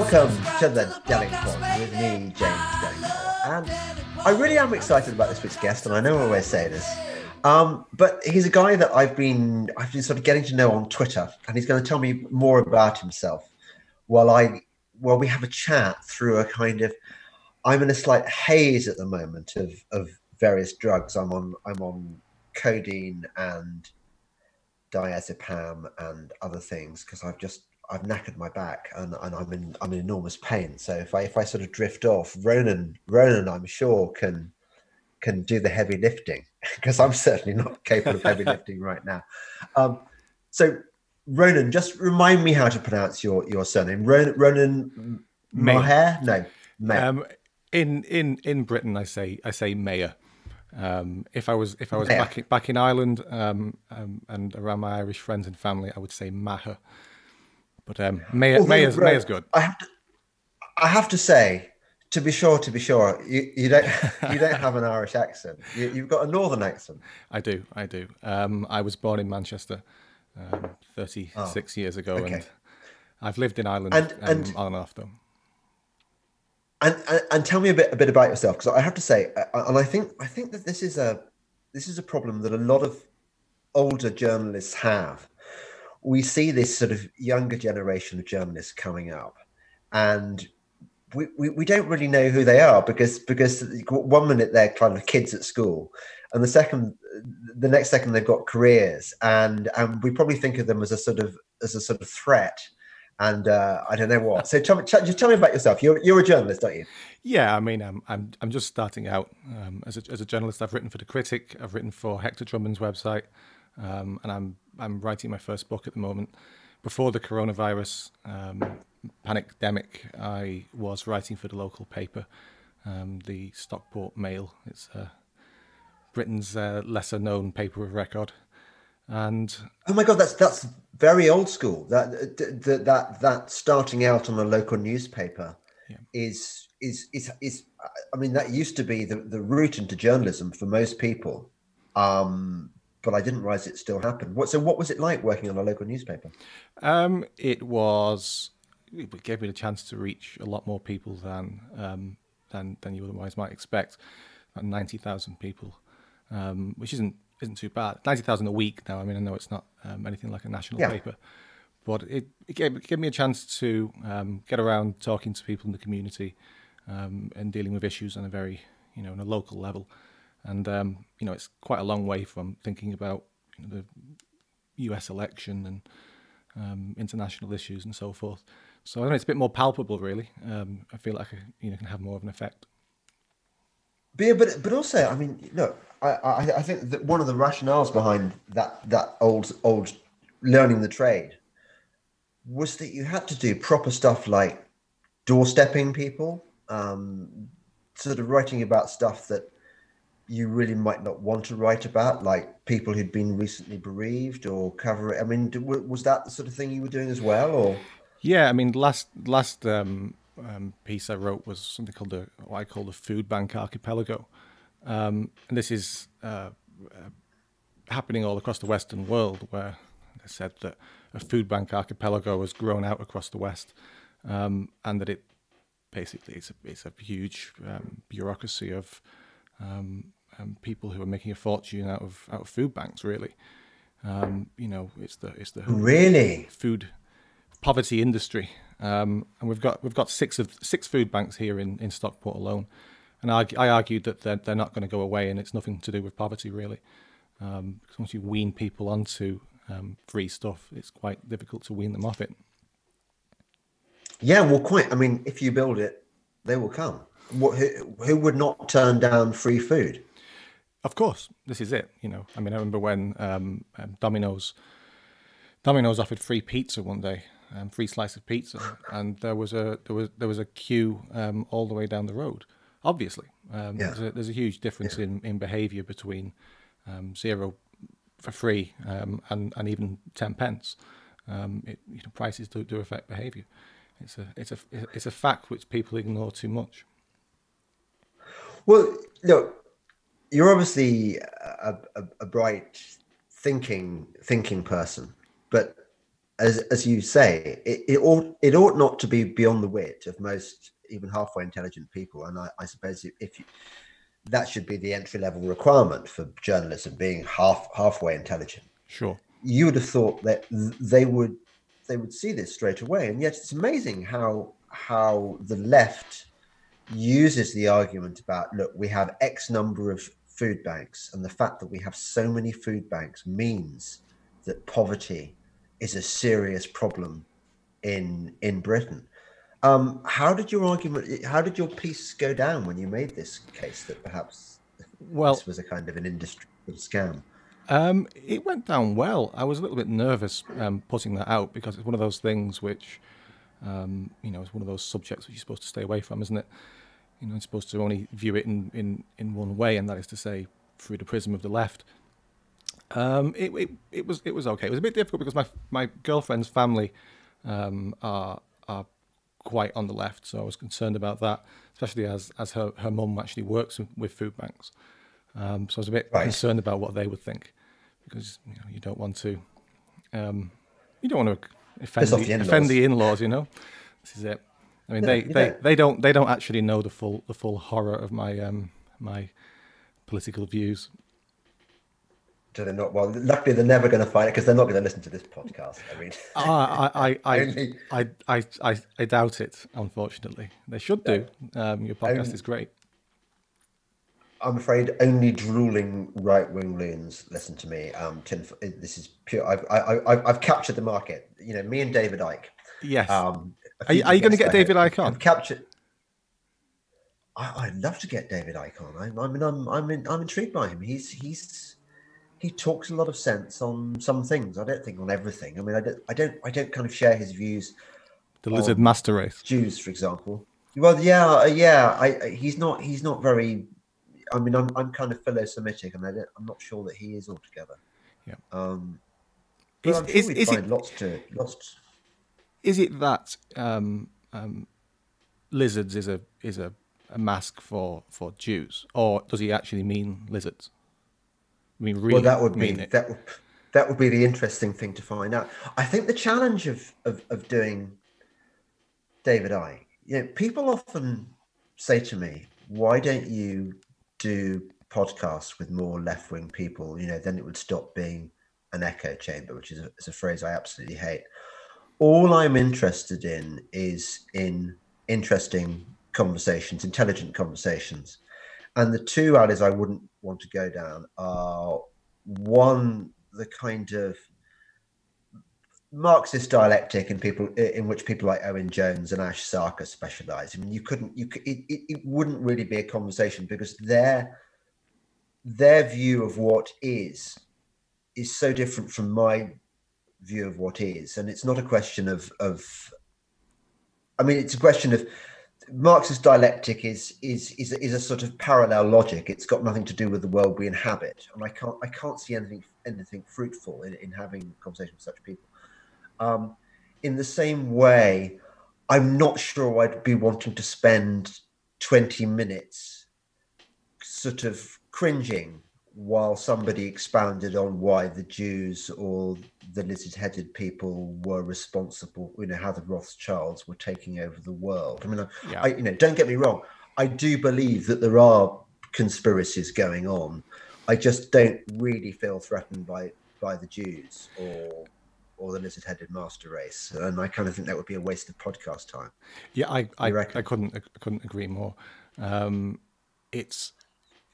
welcome to the Delingpod with me, James Delingpole. And I really am excited about this week's guest, and I know I always say this. Um, but he's a guy that I've been I've been sort of getting to know on Twitter, and he's going to tell me more about himself while I while we have a chat through a kind of I'm in a slight haze at the moment of of various drugs. I'm on I'm on codeine and diazepam and other things because I've just I've knackered my back and, and I'm in I'm in enormous pain. So if I if I sort of drift off, Ronan Ronan I'm sure can can do the heavy lifting because I'm certainly not capable of heavy lifting right now. Um, so Ronan, just remind me how to pronounce your your surname. Ronan, Ronan Maher? No, Mayer. Um, in in in Britain, I say I say Mayer. Um, if I was if I was back in, back in Ireland um, um, and around my Irish friends and family, I would say Maher. But um, Mayer, Although, Mayer's, right, Mayer's good. I have to, I have to say, to be sure, to be sure, you, you don't you don't have an Irish accent. You, have got a Northern accent. I do, I do. Um, I was born in Manchester, um, 36 oh, years ago, okay. and I've lived in Ireland and, um, and on and off though. And, and, and tell me a bit a bit about yourself because I have to say, uh, and I think I think that this is a this is a problem that a lot of older journalists have we see this sort of younger generation of journalists coming up, and we, we, we don't really know who they are because because one minute they're kind of kids at school, and the second the next second they've got careers, and and we probably think of them as a sort of as a sort of threat and uh, I don't know what. So tell me, just tell me about yourself. You're you're a journalist, aren't you? Yeah, I mean, I'm I'm I'm just starting out um, as a as a journalist. I've written for the Critic. I've written for Hector Drummond's website um, and I'm I'm writing my first book at the moment. Before the coronavirus um, pandemic, I was writing for the local paper, um, the Stockport Mail. It's uh, Britain's uh, lesser known paper of record. And oh my god, that's that's very old school. That that that, that starting out on a local newspaper yeah. is is is is. I mean, that used to be the, the route into journalism for most people. Um, but I didn't realize it still happened. What, so, what was it like working on a local newspaper? Um, it was. It gave me the chance to reach a lot more people than um, than than you otherwise might expect. About ninety thousand people, um, which isn't isn't too bad. Ninety thousand a week now. I mean, I know it's not um, anything like a national yeah. paper, but it, it, gave, it, gave, me a chance to um, get around talking to people in the community um, and dealing with issues on a very you know on a local level. And um, you know, it's quite a long way from thinking about you know, the U.S. election and um, international issues and so forth. So I know it's a bit more palpable, really. Um, I feel like I, you know can have more of an effect. But yeah, but but also, I mean, look, I, I, I think that one of the rationales behind that that old old learning the trade was that you had to do proper stuff like doorstepping people, um, sort of writing about stuff that you really might not want to write about, like people who'd been recently bereaved or cover it? I mean, was that the sort of thing you were doing as well, or? Yeah, I mean, last last um, um, piece I wrote was something called the what I call the Food Bank Archipelago, um, and this is uh, uh, happening all across the Western world, where I said that a food bank archipelago has grown out across the West, um, and that it basically it's a, it's a huge um, bureaucracy of um, um, people who are making a fortune out of out of food banks. Really, um, you know, it's the it's the really food poverty industry, um, and we've got we've got six of six food banks here in, in Stockport alone, and I, I argued that they're they're not going to go away, and it's nothing to do with poverty really. Um, because once you wean people onto um, free stuff, it's quite difficult to wean them off it. Yeah, well, quite. I mean, if you build it, they will come. What, who, who would not turn down free food? Of course, this is it. You know, I mean, I remember when um, um, Domino's Domino's offered free pizza one day, um, free slice of pizza, and there was a there was there was a queue um, all the way down the road. Obviously, um, yeah. there's, a, there's, a, huge difference yeah. in, in behaviour between um, zero for free and and even ten pence. It, you know, prices do, do affect behaviour. It's a it's a it's a fact which people ignore too much. Well, look, you're obviously a, a, a bright thinking thinking person, but as as you say, it, it ought it ought not to be beyond the wit of most even halfway intelligent people. And I, I suppose if you, that should be the entry level requirement for journalism, being half halfway intelligent. Sure. You would have thought that they would they would see this straight away, and yet it's amazing how how the left uses the argument about look, we have X number of food banks, and the fact that we have so many food banks means that poverty is a serious problem in in Britain. Um, how did your argument? How did your piece go down when you made this case that perhaps well, this was a kind of an industry scam? Um, it went down well. I was a little bit nervous um, putting that out because it's one of those things which, um, you know, it's one of those subjects which you're supposed to stay away from, isn't it? You know, supposed to only view it in, in, in one way, and that is to say, through the prism of the left. Um, it, it, it was it was okay. It was a bit difficult because my my girlfriend's family um, are are quite on the left, so I was concerned about that, especially as as her her mum actually works with food banks. Um, so I was a bit right. concerned about what they would think because you know you don't want to um, you don't want to offend the, the offend the in-laws. You know, this is it. I mean, they, they, they don't they don't actually know the full the full horror of my um, my political views do they not? Well, luckily they're never going to find it because they're not going to listen to this podcast. I mean, I, I, I, I, I, I, I, doubt it. Unfortunately, they should do. Um, your podcast is great. I'm afraid only drooling right wing loons listen to me. Um, Tim, this is pure. I've, I, I, I've captured the market. You know, me and David Icke. Yes. Um, are you, are you going to get David Icke on? I've captured. I, would love to get David Icke on. I, I mean, I'm, I'm, in, I'm intrigued by him. He's, he's he talks a lot of sense on some things. I don't think on everything. I mean, I don't, I don't, I don't kind of share his views. The lizard master race, Jews, for example. Well, yeah, uh, yeah. I, he's not, he's not very. I mean, I'm, I'm kind of philo-Semitic, and I am not sure that he is altogether. Yeah. Um, is, sure is, is it lots to lots? Is it that um, um, lizards is a is a, a mask for for Jews, or does he actually mean lizards? I mean, really well, that would be that would that would be the interesting thing to find out. I think the challenge of of, of doing David I, you know, people often say to me, "Why don't you do podcasts with more left wing people?" You know, then it would stop being an echo chamber, which is a, is a phrase I absolutely hate. All I'm interested in is in interesting conversations, intelligent conversations. And the two alleys I wouldn't want to go down are one, the kind of Marxist dialectic in people in which people like Owen Jones and Ash Sarkar specialize. I mean, you couldn't, you it, it, it wouldn't really be a conversation because their their view of what is is so different from my view of what is, and it's not a question of of. I mean, it's a question of Marxist dialectic is, is is is a sort of parallel logic. It's got nothing to do with the world we inhabit, and I can't I can't see anything anything fruitful in, in having conversation with such people. Um, in the same way, I'm not sure I'd be wanting to spend 20 minutes sort of cringing while somebody expounded on why the Jews or the lizard-headed people were responsible, you know, how the Rothschilds were taking over the world. I mean, yeah. I, you know, don't get me wrong. I do believe that there are conspiracies going on. I just don't really feel threatened by by the Jews or or the lizard-headed master race, and I kind of think that would be a waste of podcast time. Yeah, I I, I couldn't I couldn't agree more. Um, it's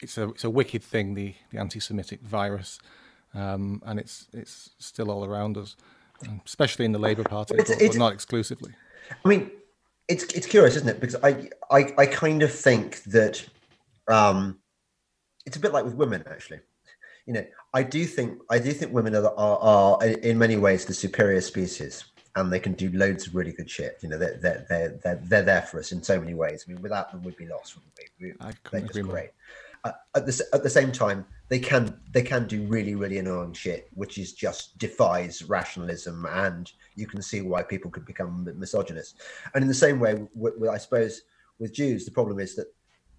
it's a it's a wicked thing the the anti-Semitic virus, um, and it's it's still all around us, especially in the Labour Party, it's, but, it's, but not exclusively. I mean, it's it's curious, isn't it? Because I I, I kind of think that um, it's a bit like with women, actually. You know, I do think I do think women are, are, are in many ways the superior species, and they can do loads of really good shit. You know, they're they're they're they're, they're there for us in so many ways. I mean, without them, we'd be lost, wouldn't we? we I they're just great. More at the at the same time, they can they can do really really annoying shit, which is just defies rationalism, and you can see why people could become misogynist. And in the same way, with, with, I suppose with Jews, the problem is that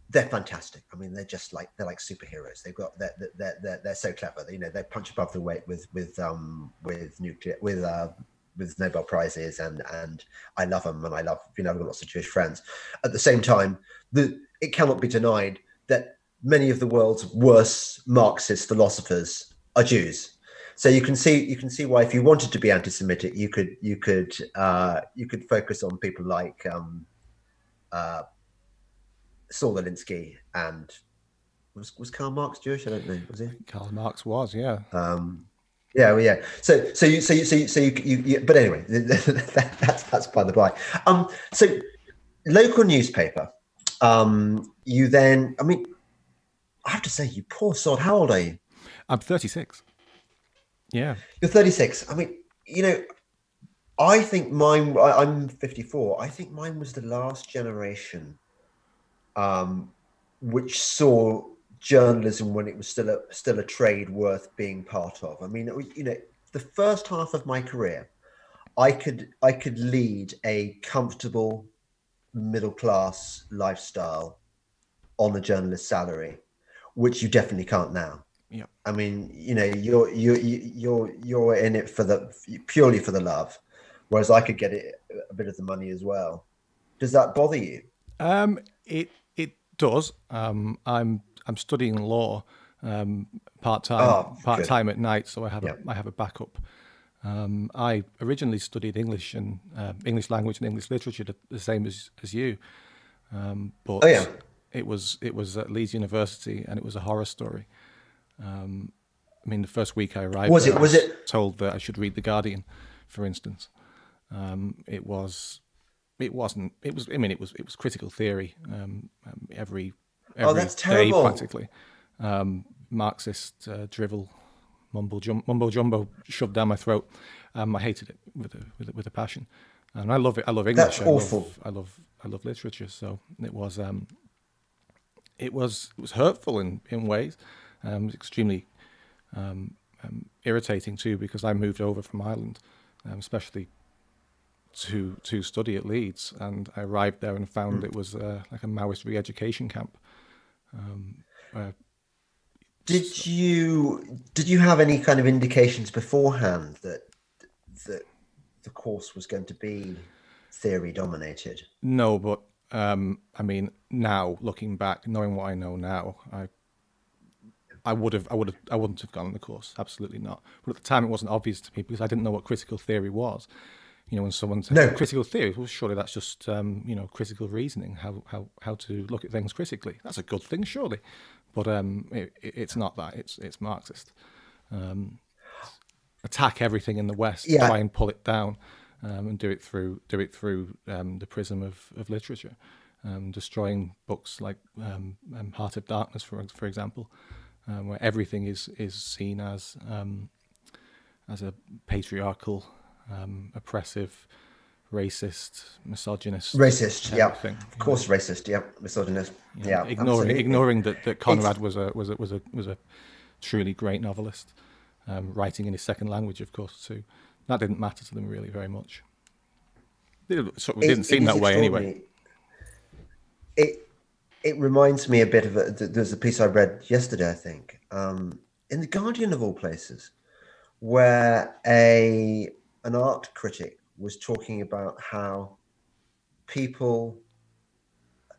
they're fantastic. I mean, they're just like they're like superheroes. They've got they're they're they're, they're so clever. You know, they punch above the weight with with um with nuclear with uh with Nobel prizes, and and I love them, and I love you know I've got lots of Jewish friends. At the same time, the it cannot be denied that many of the world's worst Marxist philosophers are Jews. So you can see you can see why if you wanted to be anti-Semitic, you could you could uh, you could focus on people like um, uh, Saul Alinsky and was was Karl Marx Jewish? I don't know. Was he? Karl Marx was, yeah. Um, yeah, well, yeah. So, so you, so you, so you, so you, you, you but anyway, that, that's that's by the by. Um, so local newspaper. Um, you then, I mean, I have to say, you poor sod. How old are you? I'm 36. Yeah, you're 36. I mean, you know, I think mine. I, I'm 54. I think mine was the last generation, um, which saw journalism when it was still a still a trade worth being part of. I mean, you know, the first half of my career, I could I could lead a comfortable middle class lifestyle on a journalist salary, which you definitely can't now. Yeah. I mean, you know, you're you're you're you're in it for the purely for the love, whereas I could get it a bit of the money as well. Does that bother you? Um, it it does. Um, I'm I'm studying law um, part time oh, part time at night, so I have a, I have a backup. Um, I originally studied English and uh, English language and English literature, the same as as you. Um, but oh, yeah. It was it was at Leeds University, and it was a horror story. Um, I mean, the first week I arrived, was it was, was it told that I should read the Guardian, for instance. Um, it was it wasn't it was I mean it was it was critical theory. Um, um, every Oh, every oh, that's day practically. Um, Marxist uh, drivel, mumbo, jum- mumbo jumbo shoved down my throat. Um, I hated it with a, with a, with a passion, and I love it. I love English. That's I awful. Love, I love I love literature. So it was um, it was it was hurtful in in ways. Um, extremely um, um, irritating too because I moved over from Ireland, um, especially to to study at Leeds, and I arrived there and found mm. it was uh, like a Maoist re-education camp. Um, uh, did so. you did you have any kind of indications beforehand that that the course was going to be theory dominated? No, but um, I mean, now looking back, knowing what I know now, I I would have, I would have, I wouldn't have gone on the course. Absolutely not. But at the time, it wasn't obvious to me because I didn't know what critical theory was you know, when someone says no. critical theory, well, surely that's just um, you know critical reasoning, how how how to look at things critically. That's a good thing, surely, but um, it, it's not that. It's it's Marxist. Um, attack everything in the West, yeah. try and pull it down, um, and do it through do it through um, the prism of of literature, um, destroying books like Heart of Darkness, for for example, where everything is is seen as as a patriarchal um, oppressive, racist, misogynist. Racist, yeah, of course, racist, yeah, misogynist, yeah. ignoring absolutely. ignoring that, that Conrad was a was a was a was a truly great novelist, um, writing in his second language, of course, too. That didn't matter to them really very much. It, sort of didn't it, seem it that way anyway. It it reminds me a bit of a, there's a piece I read yesterday, I think, um, in the Guardian of all places, where a an art critic was talking about how people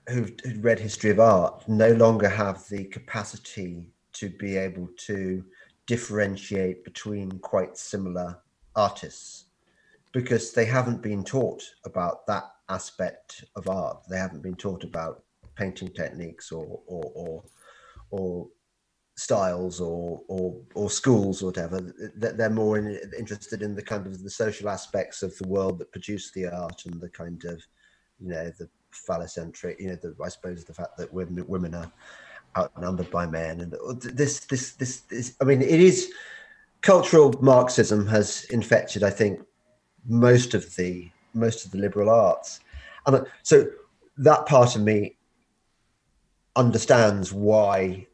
who've, who've read history of art no longer have the capacity to be able to differentiate between quite similar artists because they haven't been taught about that aspect of art. They haven't been taught about painting techniques or or or, or styles or or or schools or whatever they're more in, interested in the kind of the social aspects of the world that produce the art and the kind of you know the phallocentric you know the i suppose the fact that women women are outnumbered by men and this this this, this i mean it is cultural marxism has infected i think most of the most of the liberal arts and uh, so that part of me understands why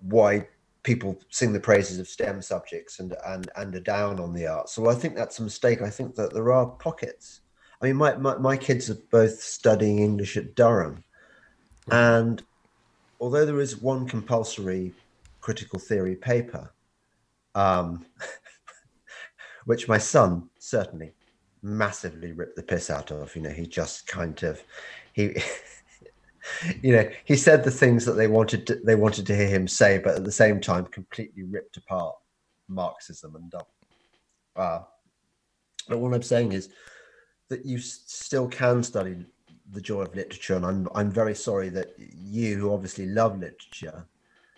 why people sing the praises of STEM subjects and and and are down on the arts. So I think that's a mistake. I think that there are pockets. I mean, my my, my kids are both studying English at Durham, and although there is one compulsory critical theory paper, um, which my son certainly massively ripped the piss out of. You know, he just kind of he. you know, he said the things that they wanted to, they wanted to hear him say, but at the same time, completely ripped apart Marxism and uh, uh but what I'm saying is that you still can study the joy of literature, and I'm I'm very sorry that you, who obviously love literature,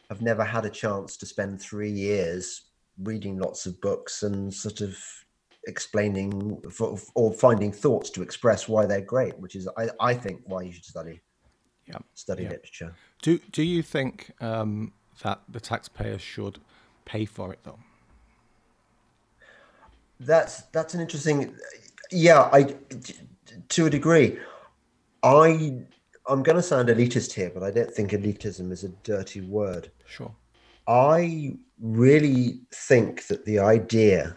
have never had a chance to spend three years reading lots of books and sort of explaining or finding thoughts to express why they're great, which is I, I think why you should study yeah. study yeah. literature. Do do you think um, that the taxpayer should pay for it though? That's that's an interesting. Yeah, I to a degree. I I'm going to sound elitist here, but I don't think elitism is a dirty word. Sure. I really think that the idea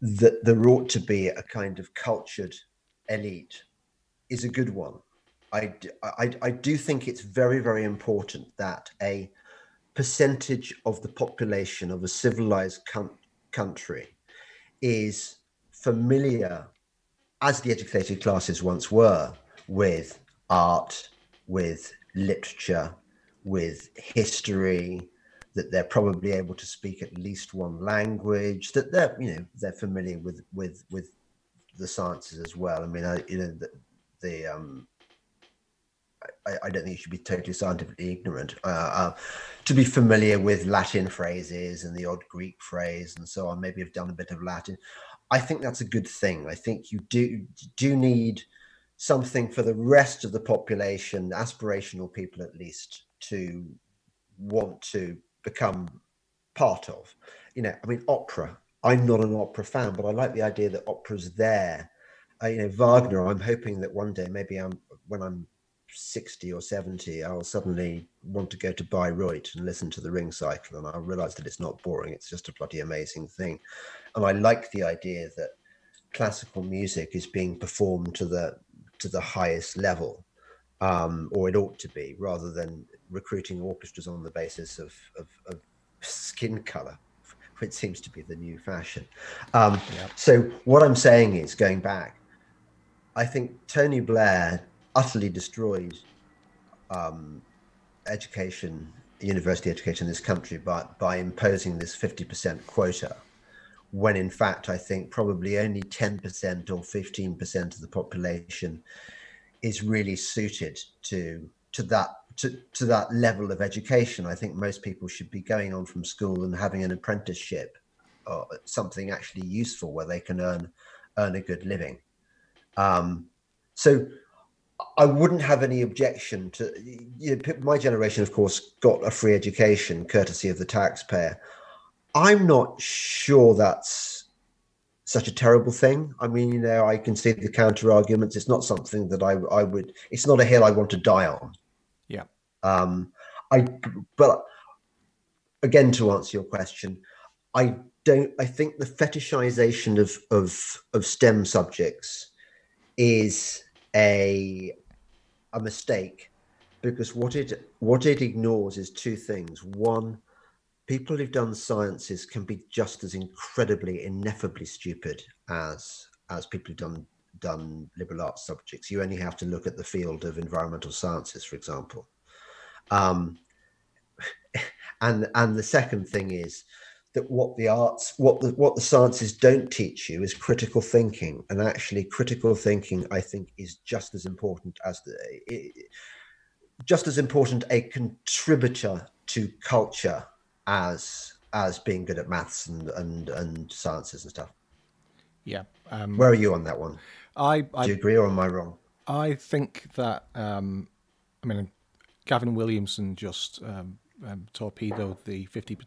that there ought to be a kind of cultured elite is a good one. I, I, I do think it's very, very important that a percentage of the population of a civilized country is familiar, as the educated classes once were, with art, with literature, with history, that they're probably able to speak at least one language, that they're you know they're familiar with with with the sciences as well. I mean, I, you know the, the um, I, I, don't think you should be totally scientifically ignorant. Uh, uh, to be familiar with Latin phrases and the odd Greek phrase and so on, maybe have done a bit of Latin. I think that's a good thing. I think you do do need something for the rest of the population, aspirational people at least, to want to become part of. You know, I mean, opera. I'm not an opera fan, but I like the idea that opera's there. Uh, you know, Wagner. I'm hoping that one day, maybe I'm when I'm 60 or 70, I'll suddenly want to go to Bayreuth and listen to the ring cycle, and I'll realize that it's not boring. It's just a bloody amazing thing. And I like the idea that classical music is being performed to the to the highest level, um, or it ought to be, rather than recruiting orchestras on the basis of, of, of skin color, which seems to be the new fashion. Um, So what I'm saying is, going back, I think Tony Blair utterly destroyed um, education, university education in this country by, by imposing this 50% quota, when in fact, I think probably only 10% or 15% of the population is really suited to, to that to, to that level of education. I think most people should be going on from school and having an apprenticeship or something actually useful where they can earn earn a good living. Um, so I wouldn't have any objection to you know, my generation, of course, got a free education courtesy of the taxpayer. I'm not sure that's such a terrible thing. I mean, you know, I can see the counter arguments. It's not something that I, I would. It's not a hill I want to die on. Yeah. Um, I, but again, to answer your question, I don't. I think the fetishization of of of STEM subjects is a a mistake because what it what it ignores is two things. One, people who've done sciences can be just as incredibly ineffably stupid as as people who've done done liberal arts subjects. You only have to look at the field of environmental sciences, for example. Um, and and the second thing is that what the arts what the what the sciences don't teach you is critical thinking and actually critical thinking i think is just as important as the it, just as important a contributor to culture as as being good at maths and and, and sciences and stuff yeah um, where are you on that one I, I do you agree or am i wrong i think that um i mean gavin williamson just um, um torpedoed the 50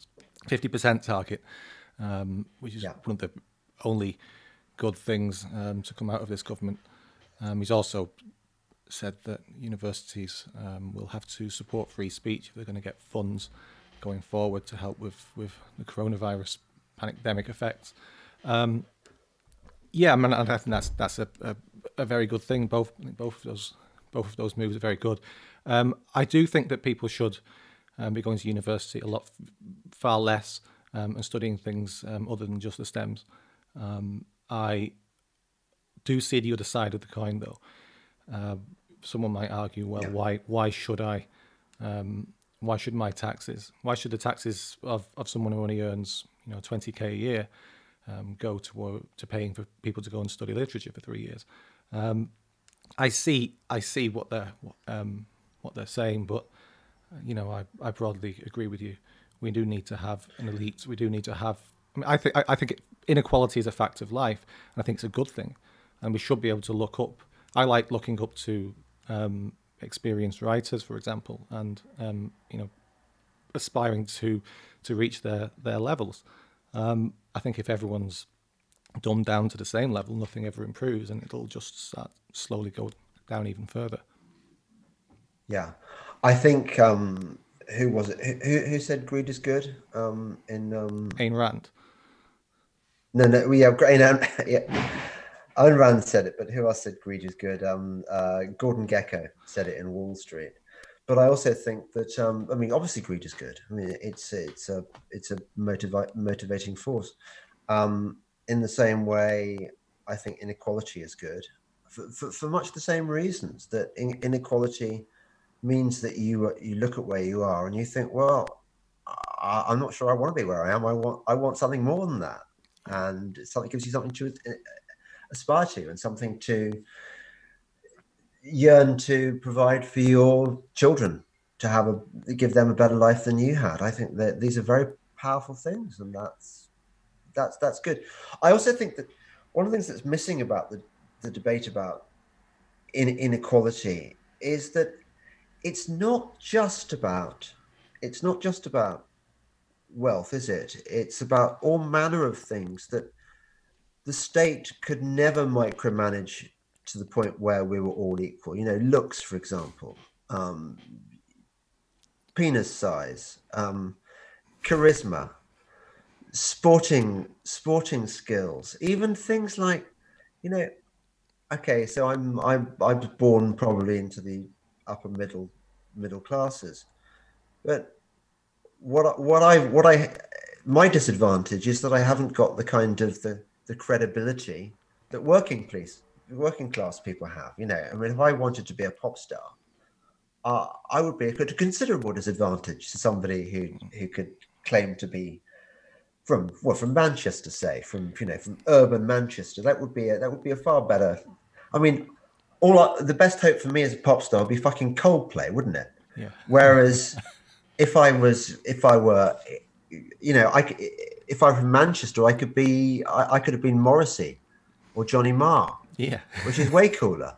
50% target, um, which is yeah. one of the only good things um, to come out of this government. Um, he's also said that universities um, will have to support free speech if they're going to get funds going forward to help with, with the coronavirus pandemic effects. Um, yeah, I mean, I think that's that's a, a, a, very good thing. Both both of those both of those moves are very good. Um, I do think that people should um, be going to university a lot far less um, and studying things um, other than just the stems. Um, I do see the other side of the coin, though. Uh, someone might argue, well, yeah. why why should I? Um, why should my taxes? Why should the taxes of, of someone who only earns you know 20k a year um, go to to paying for people to go and study literature for three years? Um, I see I see what they're um, what they're saying, but you know I, I broadly agree with you. We do need to have an elite. We do need to have. I, mean, I think I, I think inequality is a fact of life, and I think it's a good thing, and we should be able to look up. I like looking up to um, experienced writers, for example, and um, you know, aspiring to to reach their their levels. Um, I think if everyone's dumbed down to the same level, nothing ever improves, and it'll just start slowly go down even further. Yeah, I think um, who was it? Who, who said greed is good? Um, in um... Ayn Rand. No, no, we have great. Yeah, Ayn Rand said it, but who else said greed is good? Um, uh, Gordon Gekko said it in Wall Street. But I also think that um, I mean, obviously, greed is good. I mean, it's it's a it's a motivi- motivating force. Um, in the same way, I think inequality is good for, for, for much the same reasons that in, inequality means that you you look at where you are and you think, well, I, am not sure I want to be where I am. I want I want something more than that, and something gives you something to aspire to and something to yearn to provide for your children to have a give them a better life than you had. I think that these are very powerful things, and that's that's that's good. I also think that one of the things that's missing about the the debate about in, inequality is that it's not just about it's not just about wealth, is it? It's about all manner of things that the state could never micromanage to the point where we were all equal. You know, looks, for example, um, penis size, um, charisma, sporting sporting skills, even things like, you know, okay, so I'm I'm I was born probably into the upper middle middle classes, but what what I what I my disadvantage is that I haven't got the kind of the the credibility that working police working class people have. You know, I mean, if I wanted to be a pop star, uh, I would be at a considerable disadvantage to somebody who who could claim to be from well from Manchester, say from you know from urban Manchester. That would be a, that would be a far better. I mean, all I, the best hope for me as a pop star would be fucking Coldplay, wouldn't it? Yeah. Whereas if I was if I were you know I if I'm from Manchester, I could be I, I could have been Morrissey or Johnny Marr. Yeah. which is way cooler.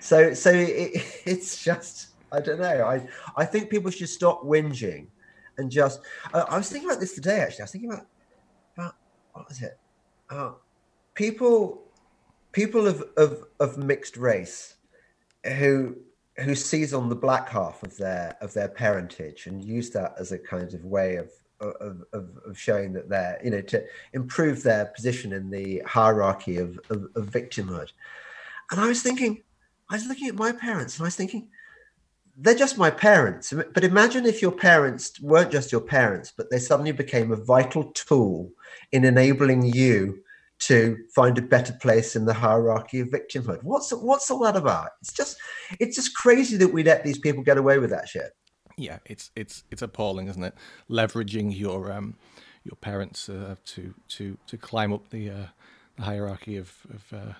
So so it, it's just I don't know. I I think people should stop whinging and just. Uh, I was thinking about this today. Actually, I was thinking about about what was it? Uh, people people of, of of mixed race who who sees on the black half of their of their parentage and use that as a kind of way of of, of, of, showing that they're, you know, to improve their position in the hierarchy of, of, of victimhood. And I was thinking, I was looking at my parents and I was thinking, they're just my parents. But imagine if your parents weren't just your parents, but they suddenly became a vital tool in enabling you to find a better place in the hierarchy of victimhood. What's what's all that about? It's just it's just crazy that we let these people get away with that shit yeah, it's it's it's appalling, isn't it? Leveraging your um, your parents uh, to to to climb up the, uh, the hierarchy of of, uh,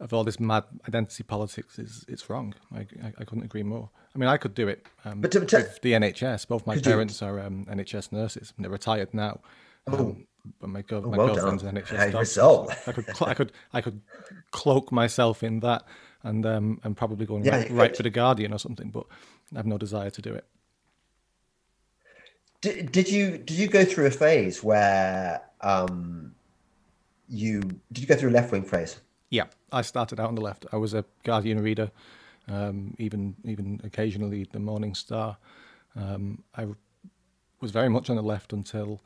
of all this mad identity politics is it's wrong. I, I, I couldn't agree more. I mean, I could do it. Um, but to, to, with the NHS, both my parents you? are um, NHS nurses. They're retired now. Oh. Um, but my, go- oh, my well girlfriend's done. NHS result. I could I could I could cloak myself in that and um and probably going yeah, write, write for the Guardian or something. But I have no desire to do it. Did, did you did you go through a phase where um, you did you go through a left wing phase? Yeah, I started out on the left. I was a Guardian reader, um, even even occasionally the Morning Star. Um, I was very much on the left until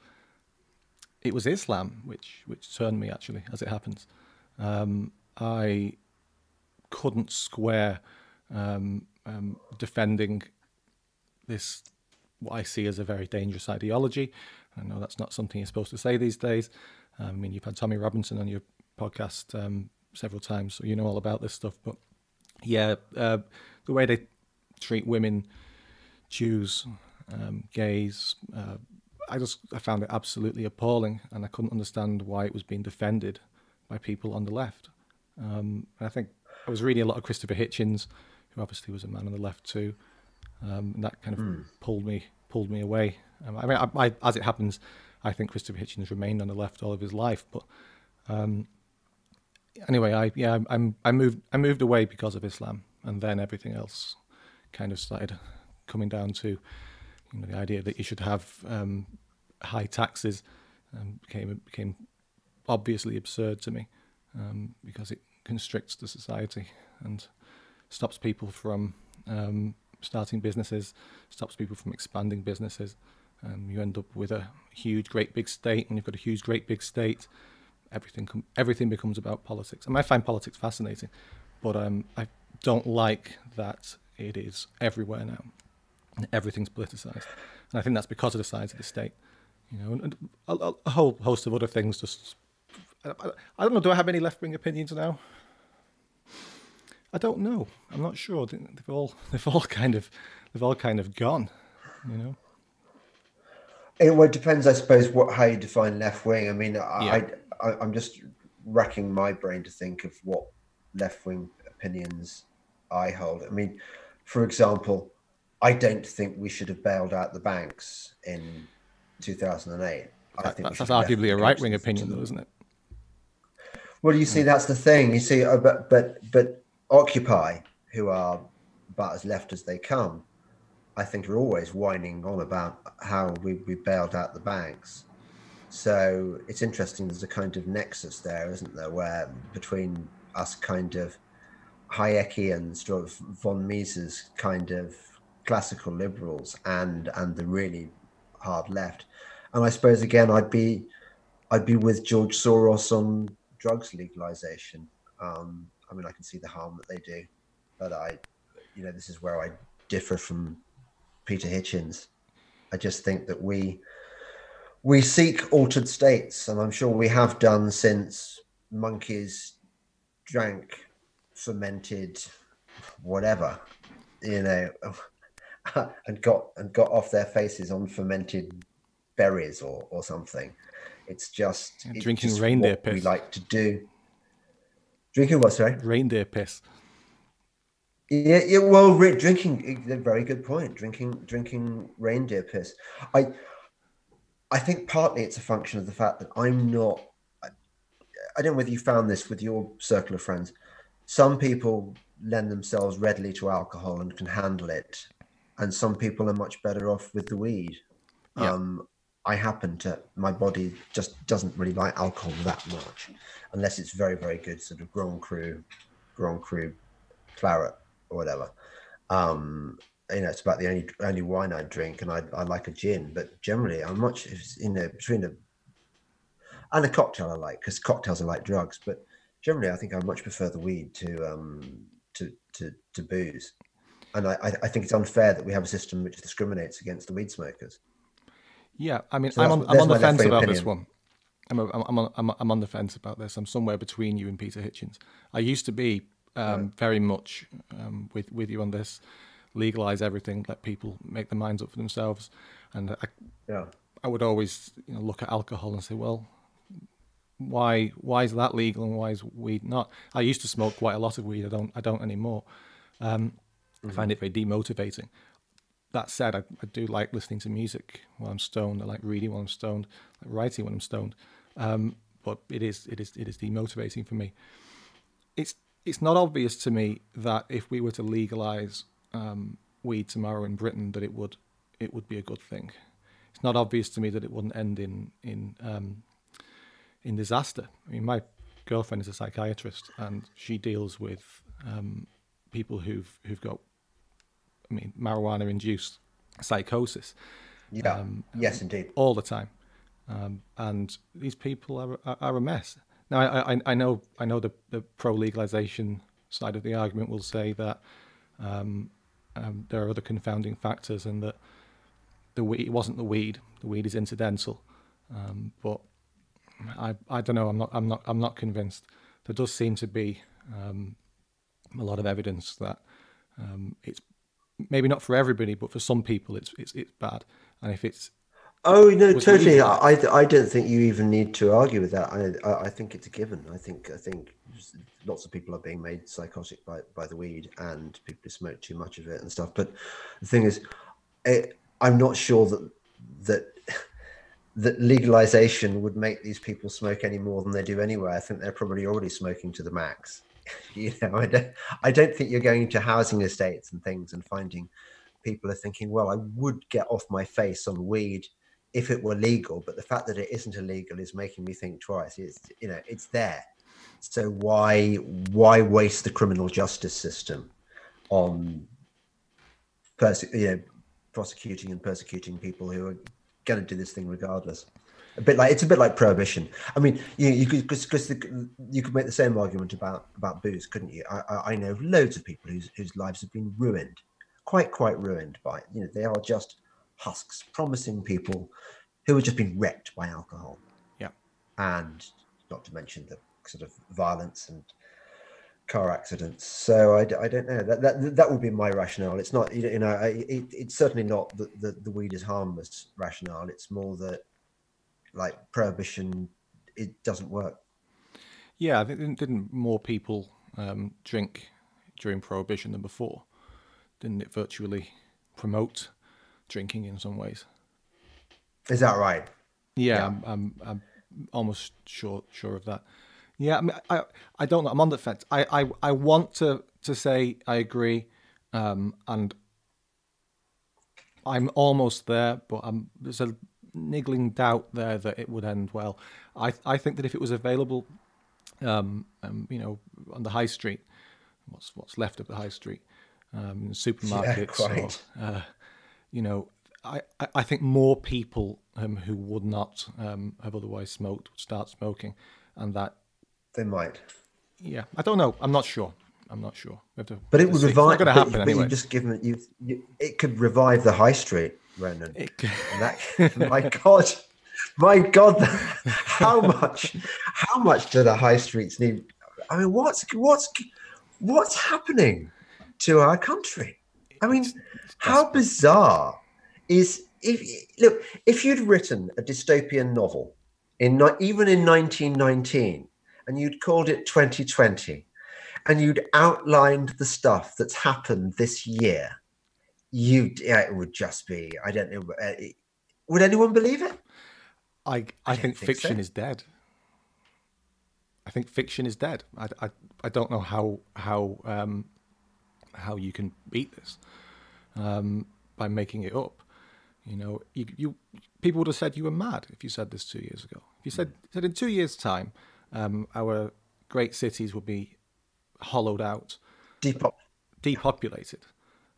it was Islam, which which turned me actually, as it happens. Um, I couldn't square um, um, defending this what I see as a very dangerous ideology. I know that's not something you're supposed to say these days. I mean, you've had Tommy Robinson on your podcast um, several times, so you know all about this stuff. But yeah, uh, the way they treat women, Jews, um, gays, uh, I just I found it absolutely appalling, and I couldn't understand why it was being defended by people on the left. Um, I think I was reading a lot of Christopher Hitchens, who obviously was a man on the left too, um, and that kind of mm. pulled me pulled me away. Um, I mean, I, I, as it happens, I think Christopher Hitchens remained on the left all of his life, but um, anyway, I yeah, I'm I moved I moved away because of Islam, and then everything else kind of started coming down to you know the idea that you should have um, high taxes um, became became obviously absurd to me um, because it constricts the society and stops people from um, starting businesses, stops people from expanding businesses. Um, you end up with a huge, great big state. and you've got a huge, great big state, everything everything becomes about politics. And I find politics fascinating, but um, I don't like that it is everywhere now. Everything's politicized, and I think that's because of the size of the state. You know, and a, a whole host of other things. Just I, I don't know. Do I have any left wing opinions now? I don't know. I'm not sure. They've all they've all kind of they've all kind of gone. You know. It, well, it depends, I suppose, what how you define left wing. I mean, yeah. I, I I'm just racking my brain to think of what left wing opinions I hold. I mean, for example, I don't think we should have bailed out the banks in 2008. I think that's, that's arguably a right wing opinion, though, isn't it? Well, you see, that's the thing. You see, uh, but but but Occupy, who are about as left as they come, I think are always whining on about how we, we bailed out the banks. So it's interesting. There's a kind of nexus there, isn't there, where between us kind of Hayekian sort of von Mises kind of classical liberals and and the really hard left. And I suppose again I'd be I'd be with George Soros on drugs legalization. Um, I mean I can see the harm that they do, but I you know this is where I differ from Peter Hitchens. I just think that we we seek altered states, and I'm sure we have done since monkeys drank fermented whatever, you know, and got and got off their faces on fermented berries or or something. It's just it's drinking just reindeer piss. We like to do. Drinking what? Sorry, reindeer piss. Yeah, yeah. Well, re- drinking. A very good point. Drinking, drinking reindeer piss. I, I think partly it's a function of the fact that I'm not. I, I don't know whether you found this with your circle of friends some people lend themselves readily to alcohol and can handle it, and some people are much better off with the weed. Yeah. Um, I happen to, my body just doesn't really like alcohol that much, unless it's very, very good sort of Grand Cru, Grand Cru claret or whatever. Um, you know, it's about the only only wine I drink, and I, I like a gin. But generally, I'm much you know between a and a cocktail I like because cocktails are like drugs. But generally, I think I much prefer the weed to um, to, to to booze, and I, I think it's unfair that we have a system which discriminates against the weed smokers. Yeah, I mean, so I'm on, I'm on the fence about opinion. this one. I'm, a, I'm, on, I'm, I'm on the fence about this. I'm somewhere between you and Peter Hitchens. I used to be um, right. very much um, with with you on this. Legalize everything, let people make their minds up for themselves, and I, yeah. I would always you know, look at alcohol and say, well, why why is that legal and why is weed not? I used to smoke quite a lot of weed. I don't I don't anymore. Um, mm-hmm. I find it very demotivating. That said, I, I, do like listening to music while I'm stoned. I like reading while I'm stoned, like writing when I'm stoned. Um, but it is it is it is demotivating for me. It's it's not obvious to me that if we were to legalize um, weed tomorrow in Britain, that it would it would be a good thing. It's not obvious to me that it wouldn't end in in um, in disaster. I mean, my girlfriend is a psychiatrist, and she deals with um, people who've who've got, I mean, marijuana-induced psychosis. Yeah. Um, yes, indeed. All the time, um, and these people are, are, are a mess. Now, I, I, I know I know the, the pro legalization side of the argument will say that um, um, there are other confounding factors, and that the weed, it wasn't the weed. The weed is incidental, um, but I I don't know. I'm not I'm not I'm not convinced. There does seem to be um, a lot of evidence that um, it's maybe not for everybody, but for some people, it's it's it's bad. And if it's Oh no, totally. I, I don't think you even need to argue with that. I, I, think it's a given. I think I think lots of people are being made psychotic by, by the weed, and people who smoke too much of it and stuff. But the thing is, it, I'm not sure that that that legalization would make these people smoke any more than they do anyway. I think they're probably already smoking to the max. you know, I don't, I don't think you're going to housing estates and things and finding people are thinking, well, I would get off my face on weed if it were legal, but the fact that it isn't illegal is making me think twice. It's you know it's there, so why why waste the criminal justice system on you know, prosecuting and persecuting people who are going to do this thing regardless? A bit like it's a bit like prohibition. I mean, you you could because you could make the same argument about about booze, couldn't you? I, I know loads of people whose whose lives have been ruined, quite quite ruined by you know they are just husks, promising people who have just been wrecked by alcohol. Yeah. And not to mention the sort of violence and car accidents. So I, I don't know. That, that that would be my rationale. It's not, you know, it, it's certainly not the, the, the weed is harmless rationale. It's more that like prohibition, it doesn't work. Yeah, I think didn't more people um, drink during prohibition than before? Didn't it virtually promote drinking in some ways. Is that right? Yeah, yeah. I'm, I'm, I'm almost sure sure of that. Yeah, I, mean, I I don't know. I'm on the fence. I I, I want to to say I agree, um, and I'm almost there, but I'm there's a niggling doubt there that it would end well. I I think that if it was available, um, um you know, on the high street, what's what's left of the high street, um, in supermarkets, yeah, or, uh, you know, I, I think more people um, who would not um, have otherwise smoked would start smoking, and that they might. Yeah, I don't know. I'm not sure. I'm not sure. To, but it would revive. It's happen but, anyway. You just given you, you, it could revive the high street, Brendan. That, my God, my God, how much, how much do the high streets need? I mean, what's what's what's happening to our country? I mean, how bizarre is if look if you'd written a dystopian novel in even in 1919 and you'd called it 2020 and you'd outlined the stuff that's happened this year you yeah, it would just be i don't know uh, would anyone believe it? I i, I think, think, fiction so. is dead. I think fiction is dead. I i, I don't know how how um how you can beat this um by making it up. You know, you, you people would have said you were mad if you said this two years ago. If you said said in two years' time, um, our great cities would be hollowed out, Depop- depopulated,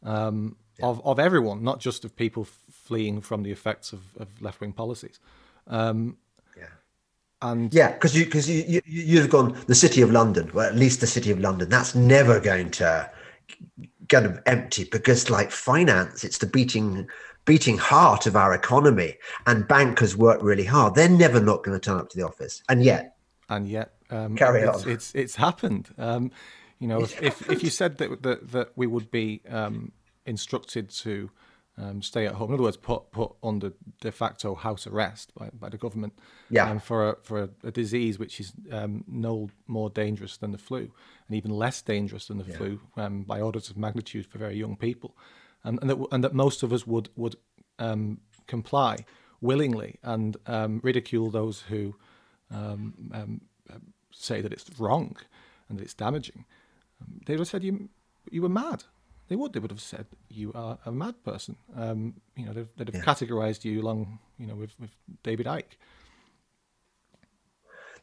um, yeah. of of everyone, not just of people fleeing from the effects of, of left wing policies. Um, yeah. And yeah, because you because you, you you'd have gone the city of London, well at least the city of London. That's never going to kind of empty because like finance, it's the beating beating heart of our economy and bankers work really hard they're never not going to turn up to the office and yet and yet um, carry it's, on it's it's happened um, you know if, if, if you said that, that that we would be um, instructed to um, stay at home in other words put put under de facto house arrest by, by the government yeah. Um, for a, for a, a, disease which is um, no more dangerous than the flu and even less dangerous than the yeah. flu by orders of magnitude for very young people and, and that and that most of us would would um, comply willingly and um, ridicule those who um, um, say that it's wrong and that it's damaging. Um, they would have said you you were mad. They would. They would have said you are a mad person. Um, you know, they'd, they'd have yeah. categorized you along, you know, with, with David Icke.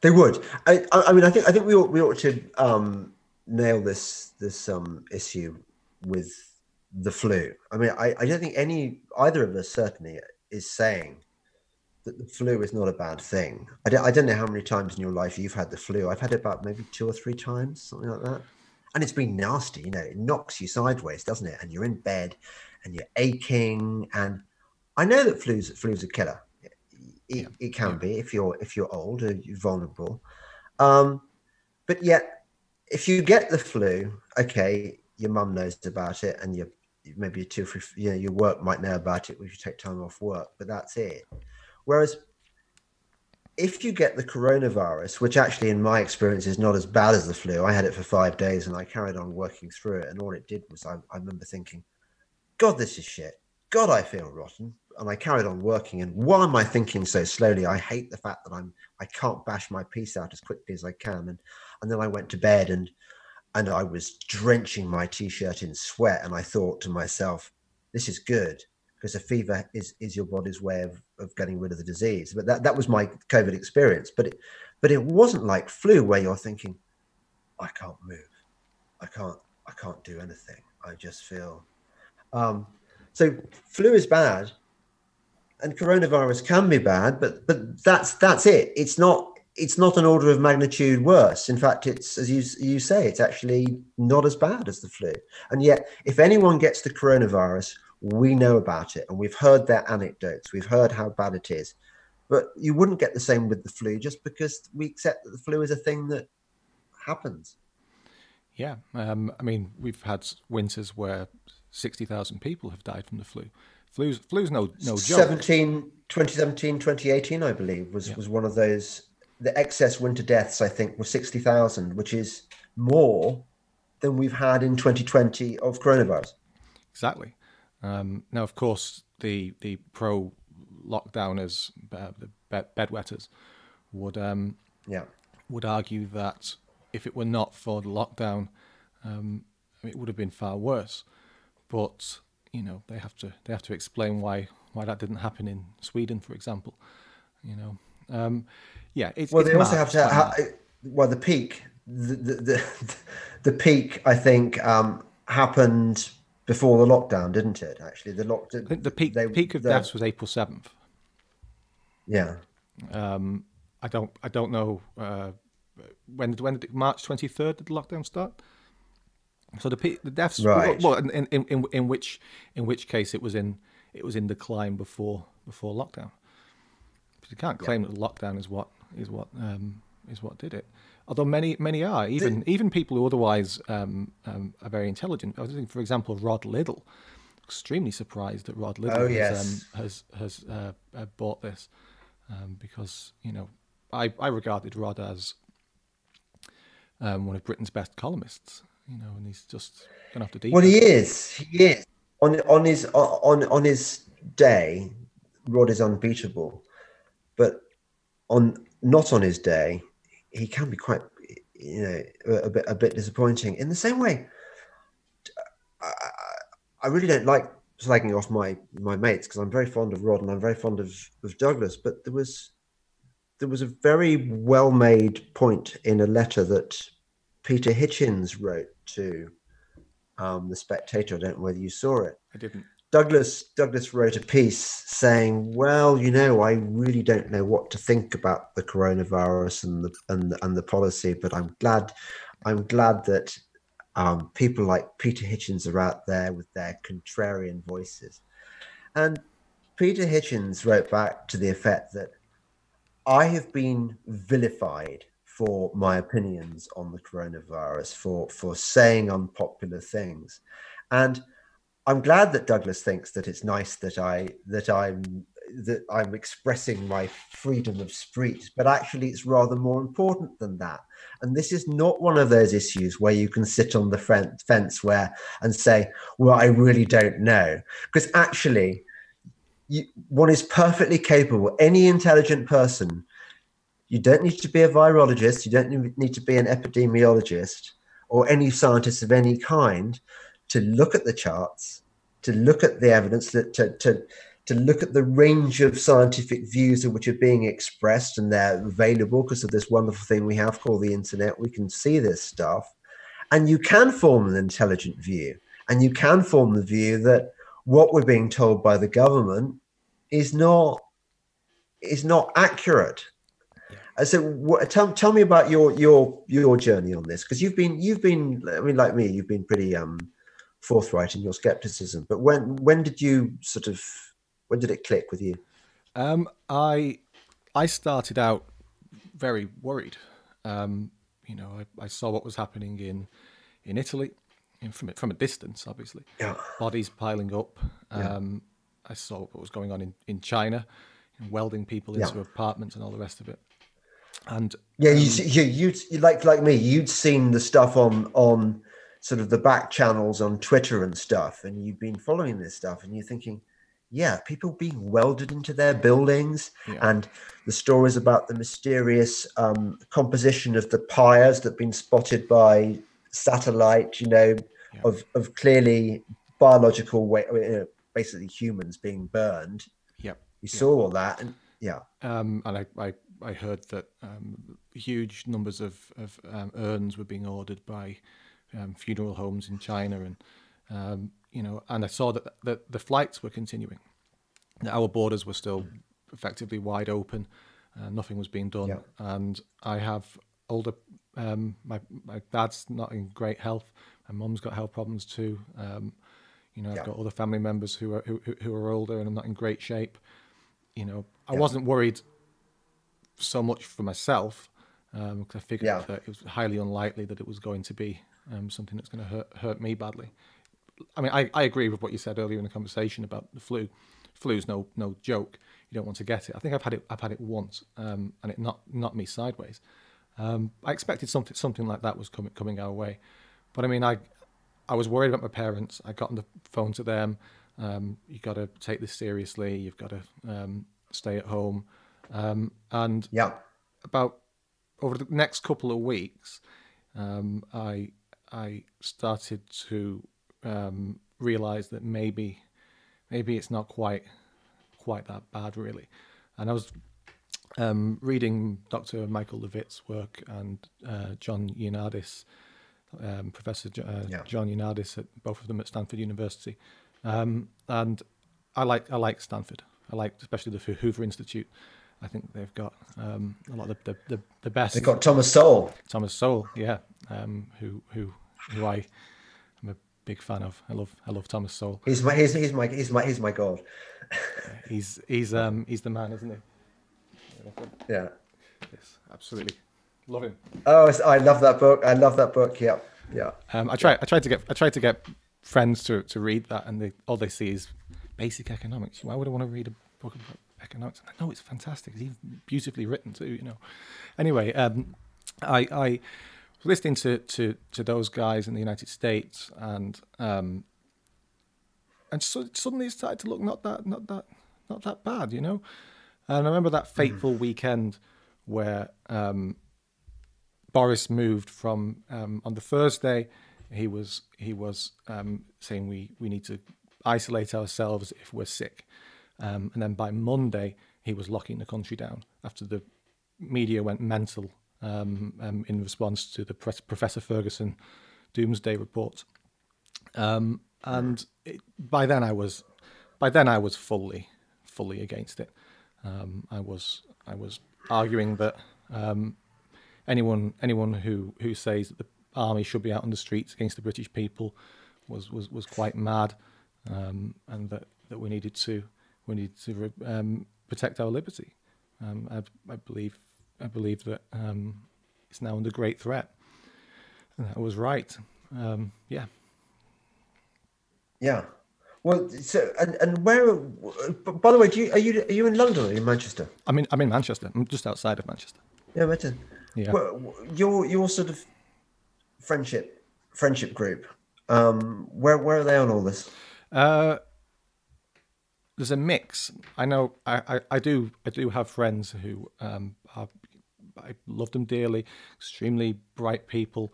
They would. I, I mean, I think I think we ought, we ought to um, nail this this um, issue with the flu. I mean, I, I don't think any either of us certainly is saying that the flu is not a bad thing. I don't, I don't know how many times in your life you've had the flu. I've had it about maybe two or three times, something like that. And it's been nasty, you know, it knocks you sideways, doesn't it? And you're in bed and you're aching. And I know that flu's flu's a killer. It, yeah. it can yeah. be if you're if you're old or you're vulnerable. Um, but yet, if you get the flu, okay, your mum knows about it, and your maybe your two, you know, your work might know about it if you take time off work, but that's it. Whereas if you get the coronavirus, which actually in my experience is not as bad as the flu, I had it for five days and I carried on working through it. And all it did was I, I remember thinking, God, this is shit. God, I feel rotten. And I carried on working. And why am I thinking so slowly? I hate the fact that I'm I can't bash my piece out as quickly as I can. And and then I went to bed and and I was drenching my t-shirt in sweat. And I thought to myself, this is good because a fever is is your body's way of, of getting rid of the disease. But that, that was my COVID experience. But it but it wasn't like flu where you're thinking, I can't move. I can't I can't do anything. I just feel um, so flu is bad and coronavirus can be bad, but but that's that's it. It's not it's not an order of magnitude worse. In fact, it's as you you say, it's actually not as bad as the flu. And yet, if anyone gets the coronavirus, we know about it and we've heard their anecdotes. We've heard how bad it is. But you wouldn't get the same with the flu just because we accept that the flu is a thing that happens. Yeah, um, I mean, we've had winters where sixty thousand people have died from the flu. Flu's flu's no no joke. 17, 2017, 2018, I believe, was yeah. was one of those. The excess winter deaths, I think, were sixty thousand, which is more than we've had in 2020 of coronavirus. Exactly. Um, now, of course, the the pro lockdowners, uh, the bed bedwetters, would um, yeah would argue that if it were not for the lockdown, um, it would have been far worse. But you know they have to they have to explain why why that didn't happen in Sweden, for example. You know, um, yeah. It's, well, it's they also have to. Ha- well, the peak, the, the the, the peak, I think, um, happened before the lockdown, didn't it? Actually, the lockdown. I think the peak they, peak of the, deaths was April seventh. Yeah. Um, I don't I don't know uh, when when did March twenty third did the lockdown start? So the the deaths right. well in, in, in in which in which case it was in it was in decline before before lockdown. But you can't claim yeah. that lockdown is what is what um, is what did it. Although many many are even the, even people who otherwise um, um, are very intelligent. I was thinking, for example, Rod Liddle. Extremely surprised that Rod Liddle oh, yes. has um, has, has uh, uh, bought this um, because you know I I regarded Rod as um, one of Britain's best columnists you know, and he's just going to have to deep. Well, he is. He is on on his on on his day. Rod is unbeatable, but on not on his day, he can be quite, you know, a, bit a bit disappointing. In the same way, I, I really don't like slagging off my my mates because I'm very fond of Rod and I'm very fond of of Douglas. But there was there was a very well made point in a letter that Peter Hitchens wrote to um, the Spectator. I don't know whether you saw it. I didn't. Douglas Douglas wrote a piece saying, "Well, you know, I really don't know what to think about the coronavirus and the and the, and the policy, but I'm glad I'm glad that um, people like Peter Hitchens are out there with their contrarian voices." And Peter Hitchens wrote back to the effect that I have been vilified for my opinions on the coronavirus, for for saying unpopular things, and I'm glad that Douglas thinks that it's nice that I that I'm that I'm expressing my freedom of speech, but actually it's rather more important than that. And this is not one of those issues where you can sit on the fence where and say, "Well, I really don't know," because actually, you, one is perfectly capable. Any intelligent person you don't need to be a virologist, you don't need to be an epidemiologist or any scientist of any kind to look at the charts, to look at the evidence, to, to, to, to look at the range of scientific views which are being expressed and they're available because of this wonderful thing we have called the internet. We can see this stuff. And you can form an intelligent view. And you can form the view that what we're being told by the government is not is not accurate so what, tell, tell me about your your your journey on this because you've been you've been i mean like me you've been pretty um forthright in your skepticism but when when did you sort of when did it click with you? Um, I I started out very worried. Um, you know, I, I, saw what was happening in in Italy, in, from it from a distance, obviously. Yeah. Bodies piling up. Um, yeah. I saw what was going on in in China, welding people into yeah. apartments and all the rest of it. And yeah, you um, you you like like me, you'd seen the stuff on on sort of the back channels on Twitter and stuff, and you've been following this stuff, and you're thinking, yeah, people being welded into their buildings, yeah. and the stories about the mysterious um, composition of the pyres that have been spotted by satellite, you know, yeah. of of clearly biological way, uh, basically humans being burned. Yep. You yep. saw all that, and yeah. Um, and I, I, I heard that um, huge numbers of, of um, urns were being ordered by um, funeral homes in China, and um, you know, and I saw that the, the flights were continuing. That our borders were still effectively wide open. Uh, nothing was being done, yeah. and I have older. Um, my my dad's not in great health. My mum's got health problems too. Um, you know, I've yeah. got other family members who are who, who are older and I'm not in great shape. You know, I yeah. wasn't worried so much for myself because um, I figured yeah. that it was highly unlikely that it was going to be um, something that's going to hurt hurt me badly. I mean, I, I agree with what you said earlier in the conversation about the flu. Flu's no no joke. You don't want to get it. I think I've had it. I've had it once, um, and it not knocked me sideways. Um, I expected something something like that was coming coming our way, but I mean, I I was worried about my parents. I got on the phone to them. Um, you got to take this seriously. You've got to um, stay at home. Um, and yeah, about over the next couple of weeks, um, I I started to um, realize that maybe maybe it's not quite quite that bad really. And I was um, reading Dr. Michael Levitt's work and uh, John Ioannidis, um, Professor uh, yeah. John Ioannidis, at both of them at Stanford University. Um, and I like I like Stanford. I like especially the Hoover Institute. I think they've got um, a lot of the, the, the, best. They've got Thomas Sowell. Thomas Sowell, yeah, um, who who who I am a big fan of. I love I love Thomas Sowell. He's my he's, he's my he's my he's my god. he's he's um he's the man, isn't he? Yeah. Yes, absolutely. Love him. Oh, I love that book. I love that book. Yeah, yeah. Um, I try. I tried to get. I tried to get friends to, to read that, and they, all they see is basic economics. Why would I want to read a book about economics? No, it's fantastic. It's beautifully written too. You know. Anyway, um, I I listening to, to to those guys in the United States, and um, and so suddenly it started to look not that not that not that bad. You know. And I remember that fateful mm. weekend where um, Boris moved from um, on the Thursday. He was he was um, saying we we need to isolate ourselves if we're sick, um, and then by Monday he was locking the country down after the media went mental um, um, in response to the Professor Ferguson doomsday report. and it, by then I was by then I was fully fully against it. Um, I was I was arguing that um, anyone anyone who who says that the army should be out on the streets against the British people was was, was quite mad, um, and that, that we needed to we needed to um, protect our liberty. Um, I, I, believe I believe that um, it's now under great threat. And that was right. yeah. Yeah. Well, so and, and where? By the way, do you are you are you in London or in Manchester? I mean, I'm in Manchester. I'm just outside of Manchester. Yeah, Manchester. Yeah. Well, your your sort of friendship friendship group. Um, where where are they on all this? Uh, there's a mix. I know I, I, I do I do have friends who um are, I love them dearly, extremely bright people,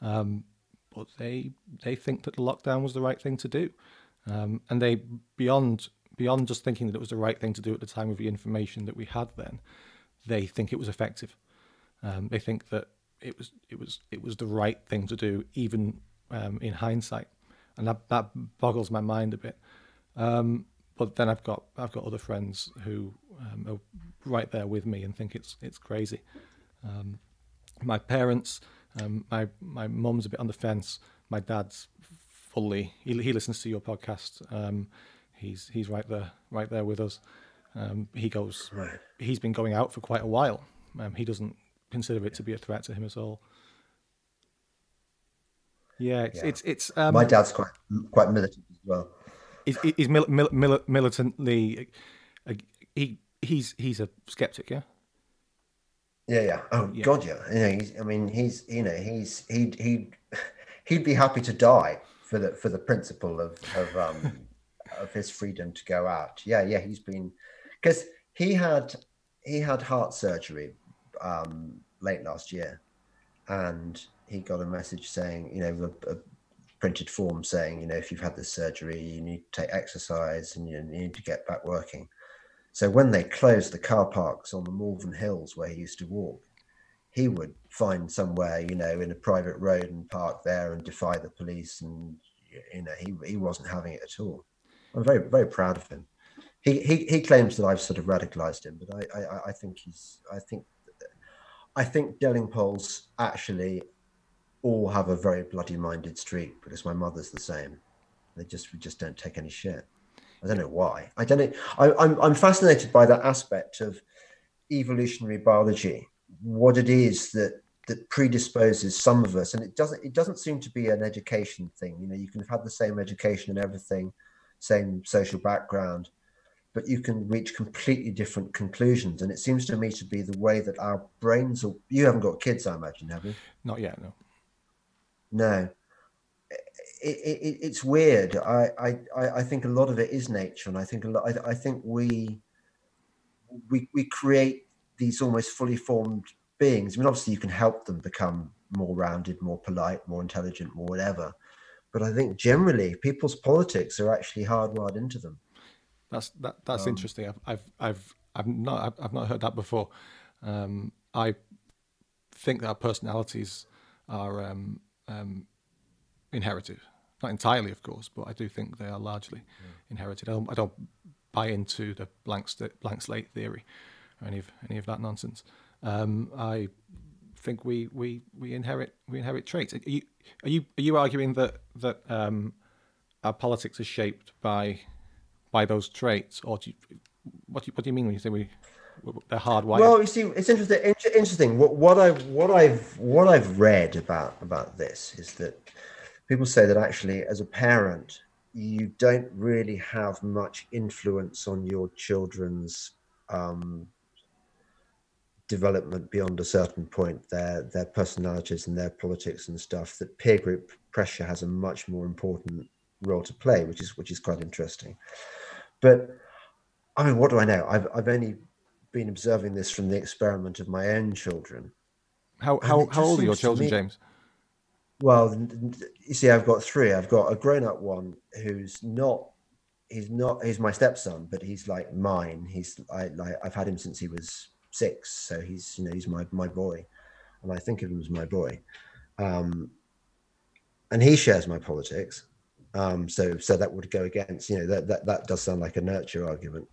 um, but they they think that the lockdown was the right thing to do. Um, and they beyond beyond just thinking that it was the right thing to do at the time with the information that we had then, they think it was effective. Um, they think that it was it was it was the right thing to do, even um, in hindsight, and that that boggles my mind a bit. Um, but then I've got I've got other friends who um, are right there with me and think it's it's crazy. Um, my parents, my my mum's a bit on the fence. My dad's fully. He, he listens to your podcast. Um, He's he's right there, right there with us. Um, he goes. Right. He's been going out for quite a while. Um, he doesn't consider it to be a threat to him at all. Yeah, it's Yeah. it's, it's um, My dad's quite quite militant as well. he's, he's mil- mil- mil- militantly. Uh, he he's he's a skeptic. Yeah. Yeah, yeah. Oh Yeah. God, yeah. You know, he's, I mean, he's you know, he's he he he'd be happy to die for the for the principle of of um of his freedom to go out. Yeah, yeah. He's been because he had he had heart surgery um late last year, and he got a message saying, you know, a, a printed form saying, you know, if you've had this surgery, you need to take exercise and you need to get back working. So when they closed the car parks on the Malvern Hills where he used to walk, he would find somewhere, you know, in a private road and park there and defy the police. And you know, he he wasn't having it at all. I'm very very proud of him. He he, he claims that I've sort of radicalized him, but I I, I think he's I think I think Delingpoles actually all have a very bloody minded streak because my mother's the same. They just we just don't take any shit. I don't know why. I don't know. I, I'm I'm fascinated by that aspect of evolutionary biology. What it is that that predisposes some of us, and it doesn't it doesn't seem to be an education thing. You know, you can have had the same education and everything, same social background, but you can reach completely different conclusions. And it seems to me to be the way that our brains. Are, you haven't got kids, I imagine, have you? Not yet. No. No. It, it, it's weird. I, I, I think a lot of it is nature, and I think a lot. I, I think we, we, we create these almost fully formed beings. I mean, obviously, you can help them become more rounded, more polite, more intelligent, more whatever. But I think generally, people's politics are actually hardwired into them. That's that. That's Um, interesting. I've I've I've I've not I've, I've not heard that before. Um, I think that our personalities are um, um, inherited, not entirely, of course, but I do think they are largely inherited. I don't, I don't buy into the blank st- blank slate theory or any of any of that nonsense. Um, I think we, we, we inherit we inherit traits. Are you are you are you arguing that that um, our politics is shaped by by those traits, or do you, what do you, what do you mean when you say we they're hardwired? Well, you see, it's interesting. Interesting. What what I what I've what I've read about about this is that people say that actually, as a parent, you don't really have much influence on your children's um, development beyond a certain point. Their their personalities and their politics and stuff. That peer group pressure has a much more important role to play, which is which is quite interesting. But I mean, what do I know? I've I've only been observing this from the experiment of my own children. how how, how old are your children, me- James? Well, you see, I've got three. I've got a grown-up one who's not. He's not. He's my stepson, but he's like mine. He's I like I've had him since he was six, so he's you know he's my my boy, and I think of him as my boy. Um, and he shares my politics. Um, so so that would go against you know that that that does sound like a nurture argument.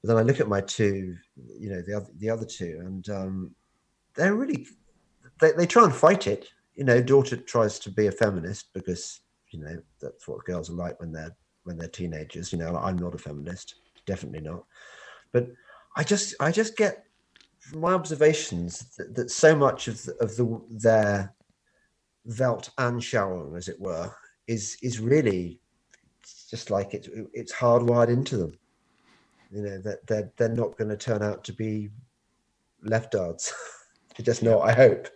But then I look at my two, you know, the other the other two, and um, they're really they, they try and fight it. You know, daughter tries to be a feminist because you know that's what girls are like when they're when they're teenagers. You know, I'm not a feminist, definitely not. But I just I just get from my observations that, that so much of the, of the their Weltanschauung, as it were, is is really just like it's it's hardwired into them. You know that they're they're not going to turn out to be leftards. they're just not. I hope.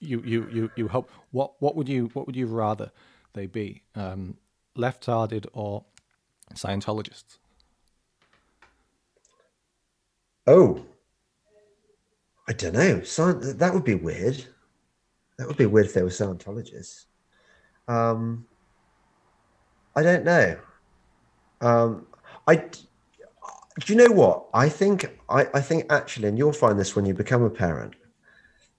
You you you you hope what what would you what would you rather they be um, left-hearted or Scientologists? Oh, I don't know. That would be weird. That would be weird if they were Scientologists. Um, I don't know. Um, I do you know what? I think I, I think actually, and you'll find this when you become a parent,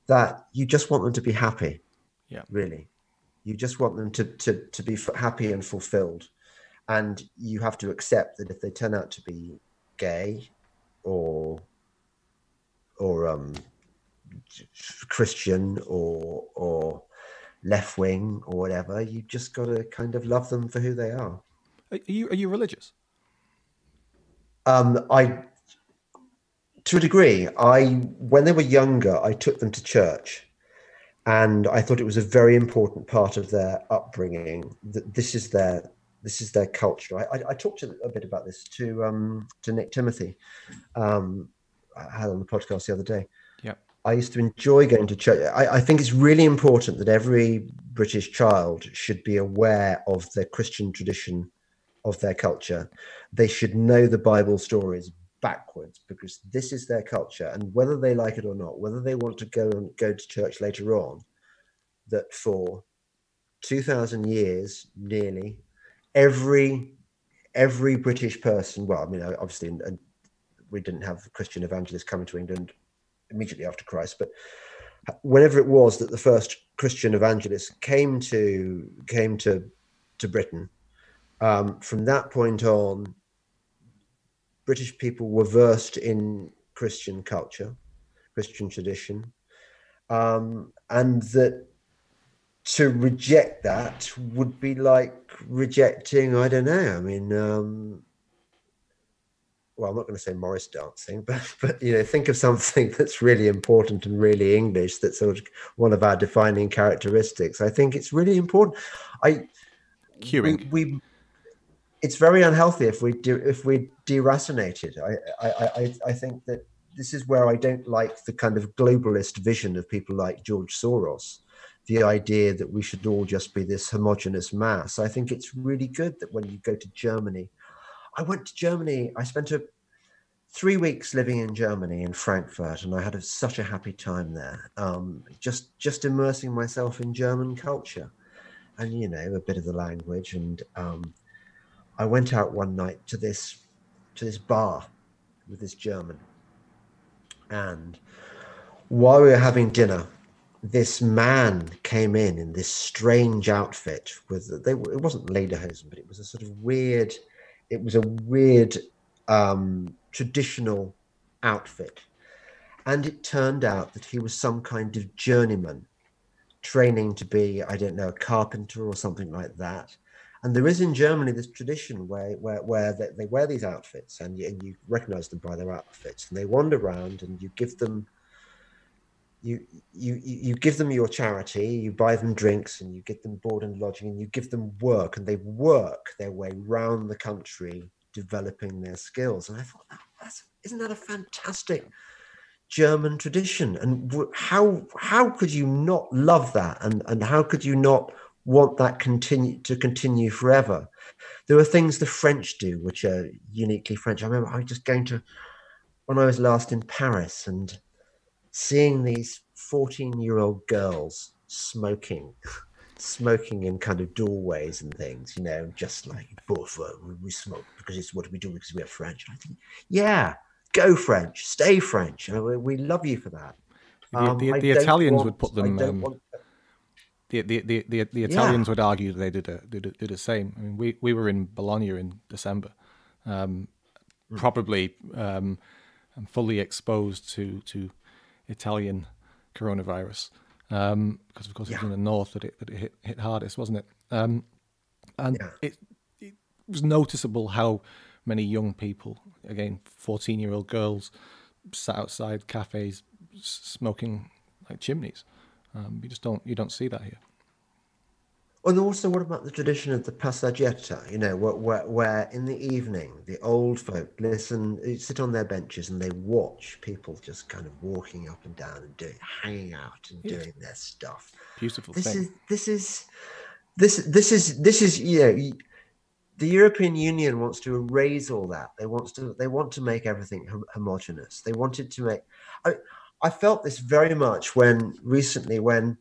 that you just want them to be happy. Yeah. Really, you just want them to to to be happy and fulfilled, and you have to accept that if they turn out to be gay, or or um Christian or or left wing or whatever, you just got to kind of love them for who they are. Are you are you religious? um, I, to a degree, I when they were younger, I took them to church, and I thought it was a very important part of their upbringing. That this is their this is their culture. I, I, I talked a, a, bit about this to um, to Nick Timothy, um, I had on the podcast the other day. Yeah, I used to enjoy going to church. I, I, think it's really important that every British child should be aware of the Christian tradition of their culture. They should know the Bible stories backwards because this is their culture, and whether they like it or not, whether they want to go and go to church later on, that for two thousand years nearly every every British person. Well, I mean, obviously, and we didn't have Christian evangelists coming to England immediately after Christ, but whenever it was that the first Christian evangelists came to came to to Britain, um, from that point on, British people were versed in Christian culture, Christian tradition, um, and that to reject that would be like rejecting i don't know i mean um well i'm not going to say morris dancing but but you know think of something that's really important and really english that's sort of one of our defining characteristics i think it's really important i Queuing. We, we it's very unhealthy if we do if we deracinate it I, I i i think that this is where i don't like the kind of globalist vision of people like george soros the idea that we should all just be this homogenous mass. I think it's really good that when you go to Germany, I went to Germany, I spent a three weeks living in Germany in Frankfurt, and I had a, such a happy time there. Um, just just immersing myself in German culture, and you know a bit of the language. And um, I went out one night to this to this bar with this German, and while we were having dinner, this man came in in this strange outfit with they it wasn't lederhosen but it was a sort of weird it was a weird um, traditional outfit. And it turned out that he was some kind of journeyman training to be i don't know a carpenter or something like that and there is in germany this tradition where where, where they, they wear these outfits and you, and you recognize them by their outfits and they wander around and you give them you you you give them your charity you buy them drinks and you get them board and lodging and you give them work and they work their way round the country developing their skills. And i thought that, that's isn't that a fantastic german tradition? And how how could you not love that? And and how could you not want that continue to continue forever. There are things the french do which are uniquely french. I remember i was just going to when i was last in paris and seeing these 14 year old girls smoking smoking in kind of doorways and things you know just like we smoke because it's what we do because we're french. And i think yeah go french stay french. We love you for that. Um, the, the, the italians want, would put them um, want, the, the, the, the, the Italians yeah. would argue they did, a, did, a, did the same. I mean, we, we were in Bologna in December, um, mm. probably um, fully exposed to, to Italian coronavirus, um, because of course yeah. it was in the north that it, that it hit, hit hardest, wasn't it? Um, and yeah. it, it was noticeable how many young people, again, 14 year old girls, sat outside cafes smoking like chimneys. Um, you just don't you don't see that here. And also, what about the tradition of the passeggiata? You know, where, where, where, in the evening the old folk listen, sit on their benches and they watch people just kind of walking up and down and doing, hanging out and doing their stuff. Beautiful this thing. Is, this is, this, this is, this is, you know, the European Union wants to erase all that. They want to, they want to make everything homogenous. They wanted to make. I, I felt this very much when recently when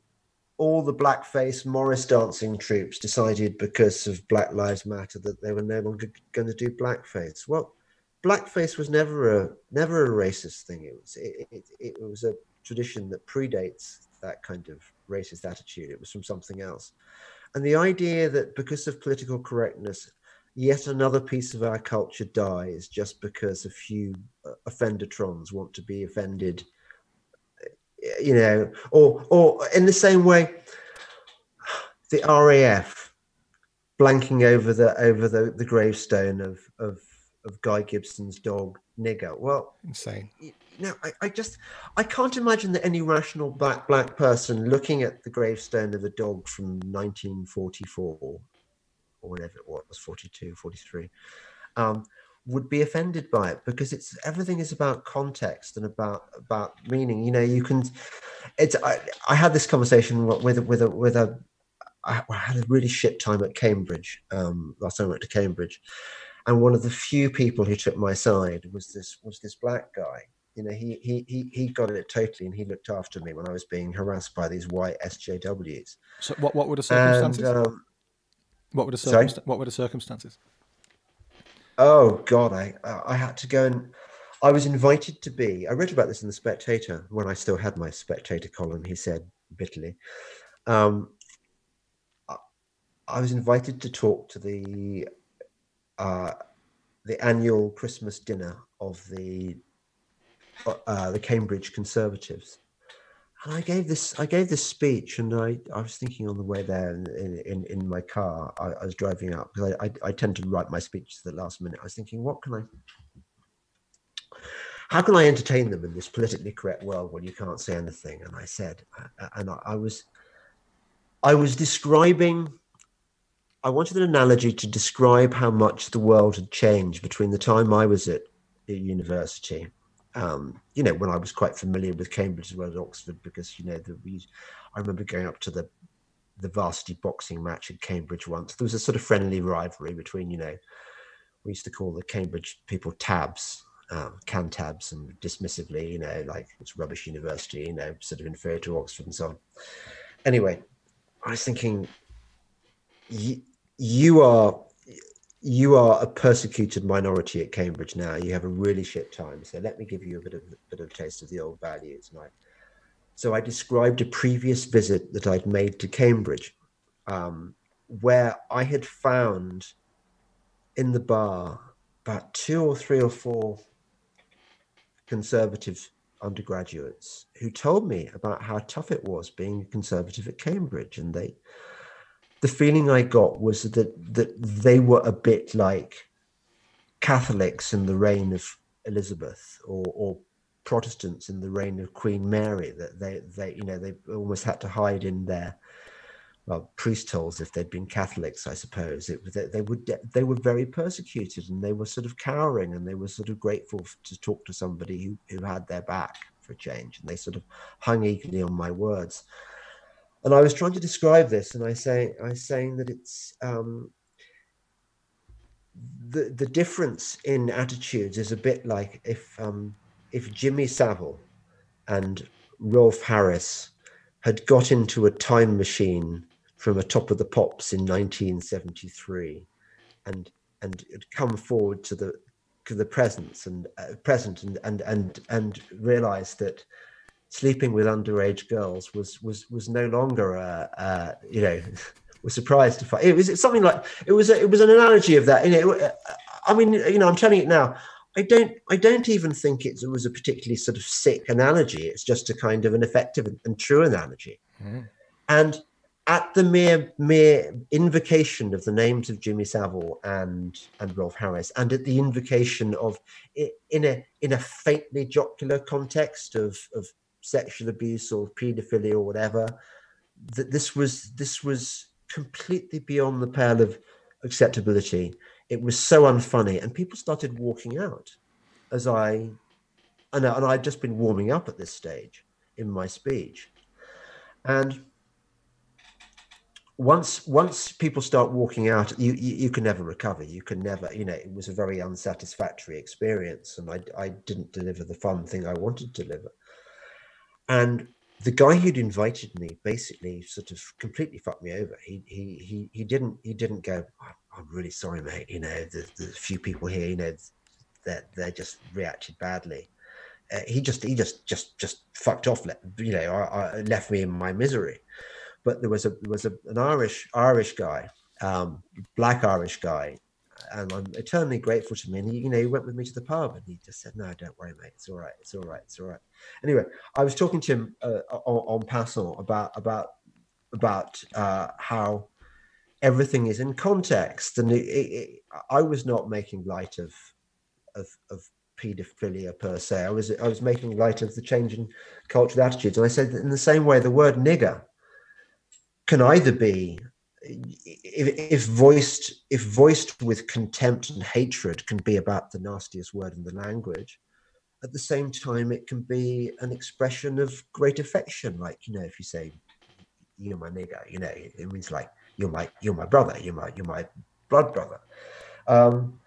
all the blackface Morris dancing troupes decided because of Black Lives Matter that they were no longer going to do blackface. Well, blackface was never a never a racist thing. It was it, it, it was a tradition that predates that kind of racist attitude. It was from something else, and the idea that because of political correctness, yet another piece of our culture dies just because a few uh, offendertrons want to be offended you know, or or in the same way, the RAF blanking over the over the, the gravestone of of of Guy Gibson's dog Nigger. Well, insane. You know, I, I just I can't imagine that any rational black black person looking at the gravestone of a dog from 1944 or whatever it was, 42, 43, um, would be offended by it because it's everything is about context and about about meaning. You know, you can. It's I, I had this conversation with with a with a I, had a really shit time at Cambridge um, last time I went to Cambridge, and one of the few people who took my side was this was this black guy. You know, he he he he got it totally, and he looked after me when I was being harassed by these white SJWs. So, what what were the circumstances? And, um, what were the circumstances? What were the circumstances? Oh God, I I had to go and I was invited to be. I read about this in the Spectator when I still had my Spectator column. He said bitterly. Um, I was invited to talk to the uh, the annual Christmas dinner of the uh, the Cambridge Conservatives, and I gave this I gave this speech, and I, I was thinking on the way there in in, in my car, I, I was driving up because I, I, I tend to write my speeches at the last minute. I was thinking, what can I how can I entertain them in this politically correct world when you can't say anything? And I said, uh, and I, I was, I was describing I wanted an analogy to describe how much the world had changed between the time I was at university. Um, you know, when I was quite familiar with Cambridge as well as Oxford, because you know, the, we, I remember going up to the the varsity boxing match at Cambridge once. There was a sort of friendly rivalry between, you know, we used to call the Cambridge people tabs, um, tabs, and dismissively, you know, like it's rubbish university, you know, sort of inferior to Oxford and so on. Anyway, I was thinking, you are you are a persecuted minority at Cambridge now. You have a really shit time. So let me give you a bit of a bit of taste of the old values. I, so I described a previous visit that I'd made to Cambridge, um, where I had found in the bar about two or three or four conservative undergraduates who told me about how tough it was being a conservative at Cambridge, and they the feeling I got was that that they were a bit like Catholics in the reign of Elizabeth or, or Protestants in the reign of Queen Mary. That they they you know they almost had to hide in their well priest holes if they'd been Catholics, I suppose. It they, they would they were very persecuted and they were sort of cowering and they were sort of grateful to talk to somebody who who had their back for a change and they sort of hung eagerly on my words and I was trying to describe this, and I say I was saying that it's um, the the difference in attitudes is a bit like if um, if Jimmy Savile and Rolf Harris had got into a time machine from a top of the pops in 1973 and and come forward to the to the presence and uh, present and and and and realized that sleeping with underage girls was was was no longer a, a you know was surprised to find it was something like it was a, it was an analogy of that you know uh, i mean you know i'm telling it now i don't i don't even think it was a particularly sort of sick analogy it's just a kind of an effective and true analogy mm. and at the mere mere invocation of the names of Jimmy Savile and and Rolf Harris, and at the invocation of in a in a faintly jocular context of of sexual abuse or paedophilia or whatever that this was this was completely beyond the pale of acceptability. It was so unfunny and people started walking out as i and, and i'd just been warming up at this stage in my speech. And once once people start walking out you, you, you can never recover. You can never you know it was a very unsatisfactory experience and i i didn't deliver the fun thing i wanted to deliver and the guy who'd invited me basically sort of completely fucked me over. He he he he didn't he didn't go. I'm really sorry, mate. You know, there's, there's a few people here. You know, that they just reacted badly. Uh, he just he just just just fucked off. You know, I, I left me in my misery. But there was a there was a, an Irish Irish guy, um, black Irish guy, and I'm eternally grateful to me. And he, you know, he went with me to the pub, and he just said, "No, don't worry, mate. It's all right. It's all right. It's all right." Anyway, I was talking to him uh, on, en passant about about about uh, how everything is in context, and it, it, I was not making light of of, of paedophilia per se. I was I was making light of the change in cultural attitudes, and I said that in the same way, the word nigger can either be if, if voiced if voiced with contempt and hatred can be about the nastiest word in the language at the same time it can be an expression of great affection like you know if you say you're my nigger you know it means like you're my you're my brother you're my you're my blood brother. Um,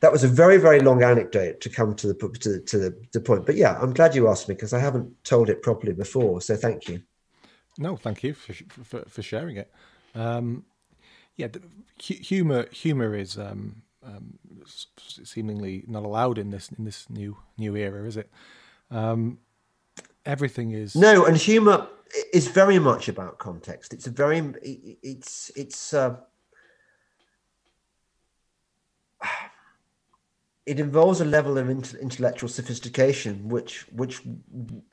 that was a very very long anecdote to come to the to, to the, the point but yeah i'm glad you asked me because i haven't told it properly before so thank you. No thank you for for, for sharing it. Um, yeah humor humor is um, um, seemingly not allowed in this in this new new era is it? Um, everything is no and humor is very much about context. It's a very it's it's uh, it involves a level of intellectual sophistication which which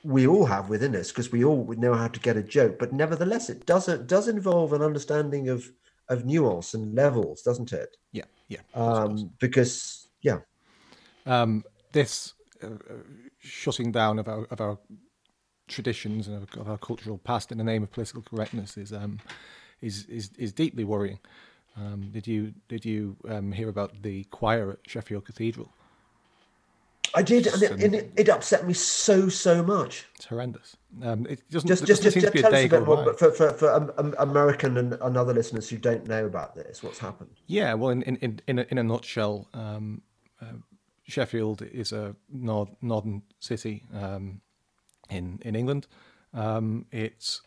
we all have within us because we all know how to get a joke but nevertheless it does it does involve an understanding of of nuance and levels doesn't it? Yeah yeah um, because yeah. Um, this uh, shutting down of our of our traditions and of our cultural past in the name of political correctness is um is is, is deeply worrying. Um, did you did you um, hear about the choir at Sheffield Cathedral? I did, and, it, and it, it, upset me so so much. It's horrendous. Um, it doesn't just just, just, just tell us a bit more, but for for, for um, um, American and, and, other listeners who don't know about this, what's happened? Yeah, well, in in in a, in a nutshell, um, uh, Sheffield is a nord, northern city um, in in England. Um, it's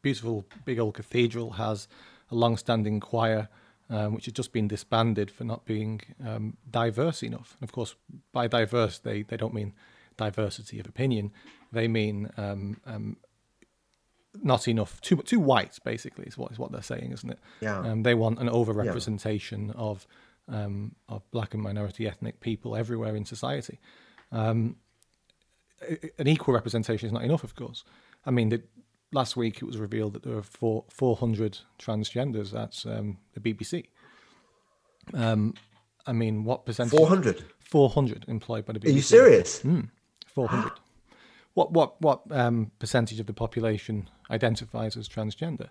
beautiful, big old cathedral has a long-standing choir um, which has just been disbanded for not being um, diverse enough. And of course, by diverse, they, they don't mean diversity of opinion. They mean um, um not enough, too too white, basically, is what is what they're saying, isn't it? Yeah. Um, they want an overrepresentation yeah. of um, of black and minority ethnic people everywhere in society. an equal representation is not enough, of course. I mean, the, last week it was revealed that there are four, 400 transgenders at um, the BBC. Um, I mean, what percentage? 400? 400 employed by the BBC. Are you serious? Mm, 400. what what what um, percentage of the population identifies as transgender?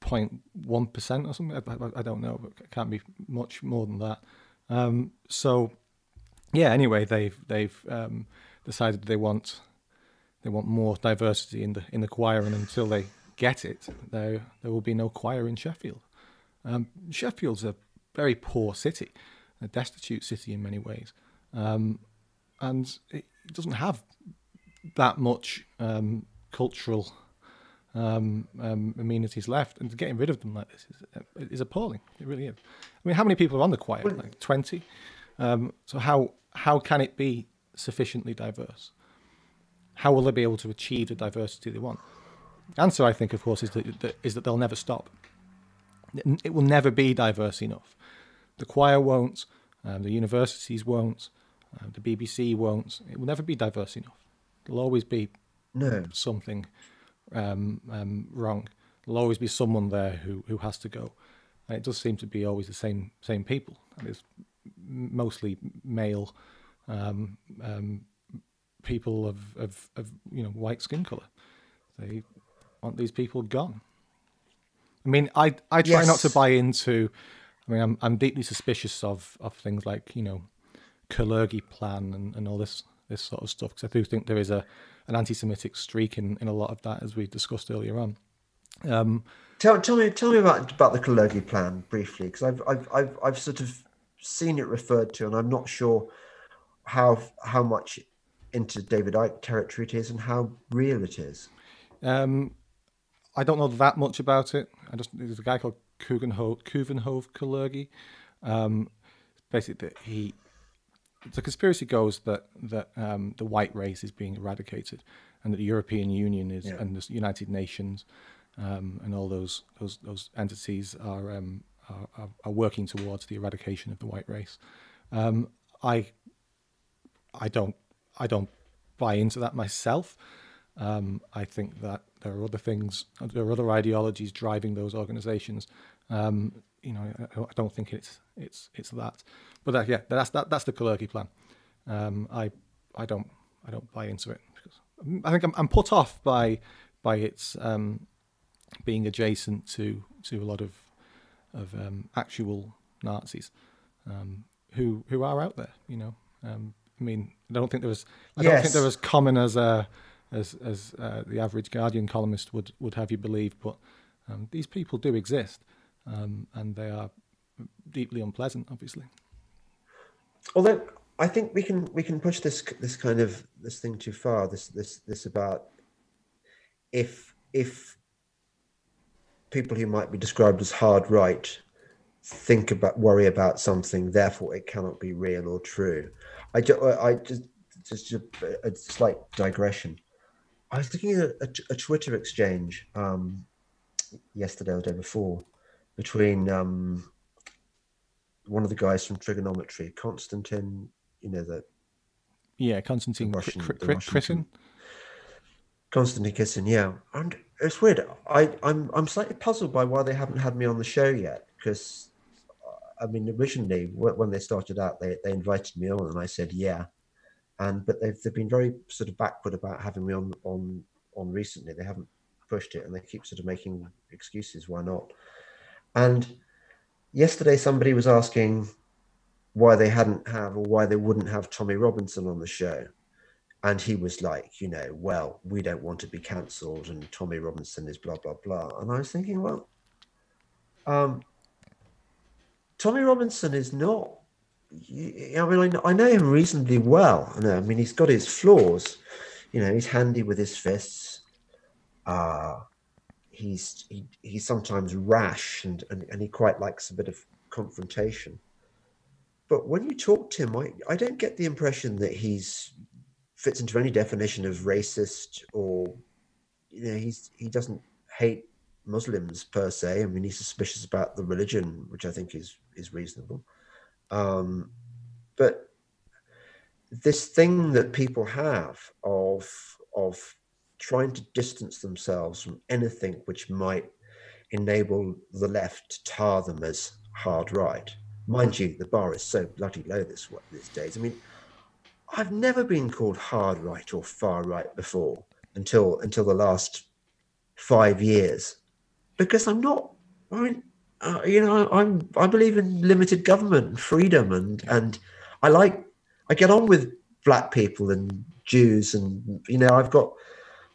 0.1 percent or something. I, I, don't know, but it can't be much more than that. Um, so, yeah. Anyway, they've they've um, decided they want they want more diversity in the in the choir, and until they get it, there there will be no choir in Sheffield. Um, Sheffield's a very poor city, a destitute city in many ways, um, and it doesn't have that much um, cultural um, um, amenities left, and getting rid of them like this is, is appalling. It really is. I mean, how many people are on the choir? Like twenty. Um, so how how can it be sufficiently diverse? How will they be able to achieve the diversity they want? Answer, I think, of course, is that, that, is that they'll never stop. It will never be diverse enough. The choir won't, um, the universities won't, uh, the BBC won't. It will never be diverse enough. There'll always be no. something um, um, wrong. There'll always be someone there who, who has to go. And it does seem to be always the same same people. And it's mostly male um, um, people of, of, of you know white skin color. They want these people gone. I mean, I I try yes. not to buy into. I mean, I'm I'm deeply suspicious of of things like you know, Kalergi plan and, and all this this sort of stuff because I do think there is a an anti-Semitic streak in, in a lot of that as we discussed earlier on. Um, tell, tell me tell me about about the Kalergi plan briefly because I've, I've I've I've sort of seen it referred to and I'm not sure how how much into David Icke territory it is and how real it is? Um, I don't know that much about it. I just there's a guy called Coudenhove Coudenhove Kalergi. Um, basically, he the conspiracy goes that that um, the white race is being eradicated, and that the European Union is yeah. and the United Nations um, and all those those those entities are, um, are, are working towards the eradication of the white race. Um, I I don't I don't buy into that myself. Um, I think that there are other things, there are other ideologies driving those organizations. Um, you know, I don't think it's it's it's that. But that, yeah, that's that that's the Kalergi plan. Um, I I don't I don't buy into it because I think I'm, I'm put off by by its um, being adjacent to to a lot of of um, actual Nazis um, who who are out there. You know, I mean, I don't think there was I yes. don't think they're as common as uh, as as uh, the average Guardian columnist would would have you believe, but um, these people do exist, um, and they are deeply unpleasant, obviously. Although I think we can we can push this this kind of this thing too far. This this this about if if people who might be described as hard right think about worry about something, therefore it cannot be real or true. I just I just just a, a slight digression. I was looking at a, a Twitter exchange um, yesterday or the day before between um, one of the guys from trigonometry, Konstantin, you know the yeah Konstantin Russian, Krisin. Konstantin Kisin, yeah, and it's weird. I I'm I'm slightly puzzled by why they haven't had me on the show yet because I mean originally when they started out they they invited me on and I said yeah, and but they've they've been very sort of backward about having me on on on recently. They haven't pushed it and they keep sort of making excuses why not. And yesterday somebody was asking why they hadn't have or why they wouldn't have Tommy Robinson on the show. And he was like, you know, well, we don't want to be cancelled, and Tommy Robinson is blah blah blah. And I was thinking, well, um, Tommy Robinson is not. I mean, I know him reasonably well. I mean, he's got his flaws. You know, he's handy with his fists. Uh, he's he, he's sometimes rash and, and and he quite likes a bit of confrontation. But when you talk to him, I, I don't get the impression that he's fits into any definition of racist or you know he's he doesn't hate Muslims per se. I mean he's suspicious about the religion, which I think is is reasonable. Um, but this thing that people have of of trying to distance themselves from anything which might enable the left to tar them as hard right. Mind you, the bar is so bloody low this these days. I mean, I've never been called hard right or far right before until until the last five years, because I'm not. I mean, uh, you know, I'm I believe in limited government and freedom, and and I like I get on with black people and Jews, and you know, I've got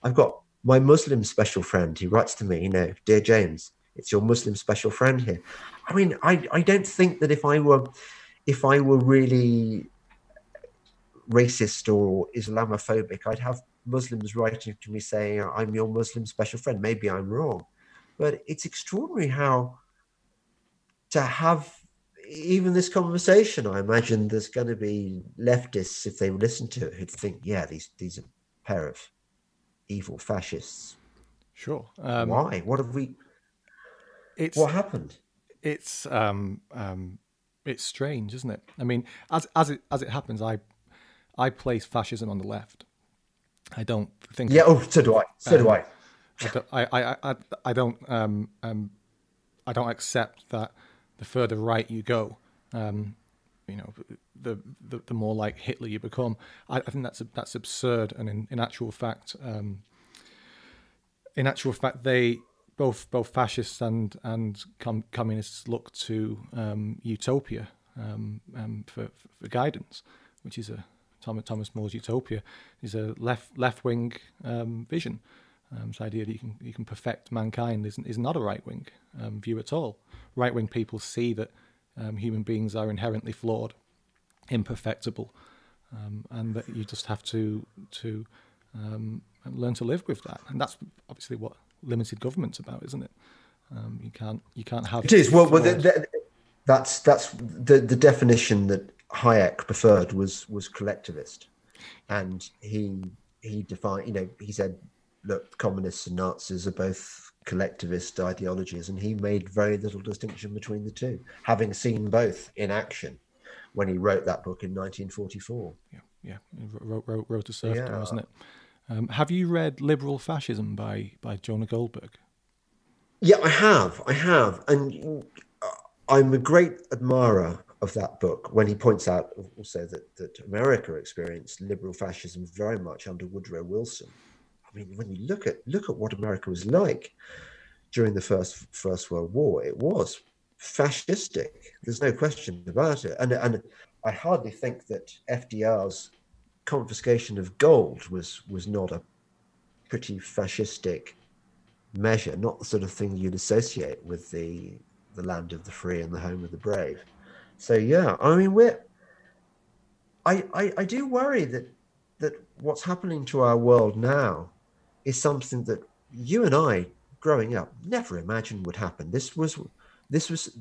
I've got my Muslim special friend. He writes to me, you know, dear James, it's your Muslim special friend here. I mean, I, I don't think that if I were if I were really racist or Islamophobic, I'd have Muslims writing to me saying, I'm your Muslim special friend. Maybe I'm wrong. But it's extraordinary how to have even this conversation, I imagine there's going to be leftists, if they listen to it, who'd think, yeah, these, these are a pair of evil fascists. Sure. Um, Why? What have we? It's what happened. It's um, um, it's strange, isn't it? I mean, as as it as it happens, I I place fascism on the left. I don't think. Yeah. Oh, so do I. So um, do I. I, don't, I, I, I, don't um, um, I don't accept that the further right you go, um, you know, the, the, the more like Hitler you become. I, I think that's that's absurd, and in, in actual fact, um, in actual fact, they both both fascists and and com- communists look to um, utopia um, um, for, for guidance, which is a Thomas Thomas More's utopia is a left left wing um, vision. Um, this idea that you can you can perfect mankind is is not a right wing um, view at all. Right wing people see that um, human beings are inherently flawed, imperfectible, um, and that you just have to to um, learn to live with that. And that's obviously what limited government's about, isn't it? Um, you can't you can't have it is well, well the, the, that's that's the the definition that Hayek preferred was was collectivist, and he he defined you know he said look communists and Nazis are both collectivist ideologies, and he made very little distinction between the two, having seen both in action when he wrote that book in 1944. Yeah, yeah, wrote wrote, wrote a serfdom, yeah. wasn't it? Um, have you read Liberal Fascism by by Jonah Goldberg? Yeah, I have. I have, and I'm a great admirer of that book when he points out also that, that America experienced liberal fascism very much under Woodrow Wilson. I mean, when you look at look at what America was like during the first First World War, it was fascistic. There's no question about it. And and I hardly think that FDR's confiscation of gold was was not a pretty fascistic measure, not the sort of thing you'd associate with the the land of the free and the home of the brave. So yeah, I mean we're I, I, I do worry that that what's happening to our world now is something that you and I growing up never imagined would happen. This was this was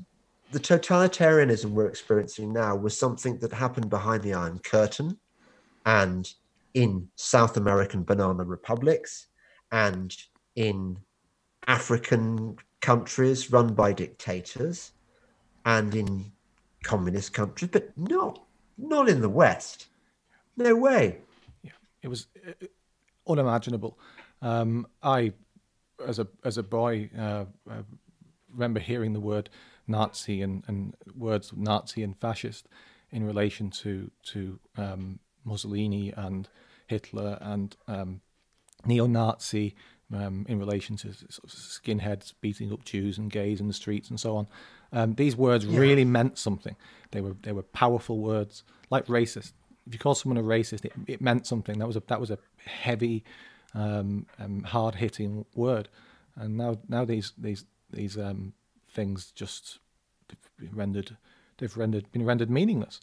the totalitarianism we're experiencing now was something that happened behind the Iron Curtain and in South American banana republics and in African countries run by dictators and in communist countries, but not not in the West. No way. Yeah, it was uh, unimaginable. Um, I, as a as a boy, uh, uh, remember hearing the word Nazi and, and words Nazi and fascist in relation to to um, Mussolini and Hitler and um, neo-Nazi um, in relation to sort of skinheads beating up Jews and gays in the streets and so on. Um, these words yeah. really meant something. They were they were powerful words, like racist. If you call someone a racist, it, it meant something. That was a that was a heavy, um, um, hard hitting word. And now now these these these um, things just rendered they've rendered been rendered meaningless.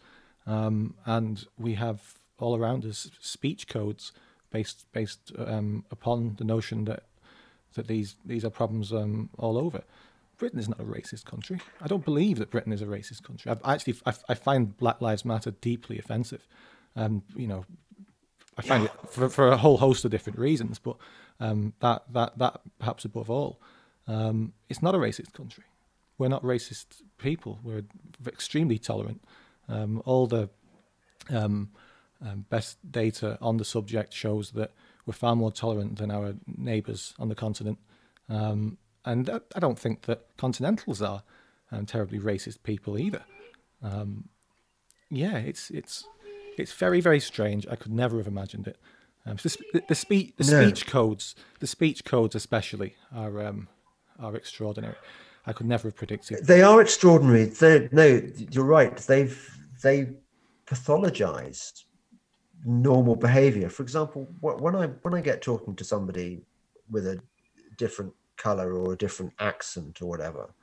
Um, and we have all around us speech codes based based um, upon the notion that that these these are problems um, all over. Britain is not a racist country. I don't believe that Britain is a racist country. I actually I, I, find Black Lives Matter deeply offensive. Um, you know, I find yeah. it for, for a whole host of different reasons, but um, that that that perhaps above all, um, it's not a racist country. We're not racist people. We're extremely tolerant. Um, all the um, um, best data on the subject shows that we're far more tolerant than our neighbours on the continent. Um, and I don't think that continentals are um, terribly racist people either. Um, yeah, it's it's it's very very strange. I could never have imagined it. Um, so the, the, speech the no. speech codes, the speech codes especially are um, are extraordinary. I could never have predicted. They are extraordinary. They're, no, you're right. They've they pathologized normal behavior. For example, when I when I get talking to somebody with a different color or a different accent or whatever,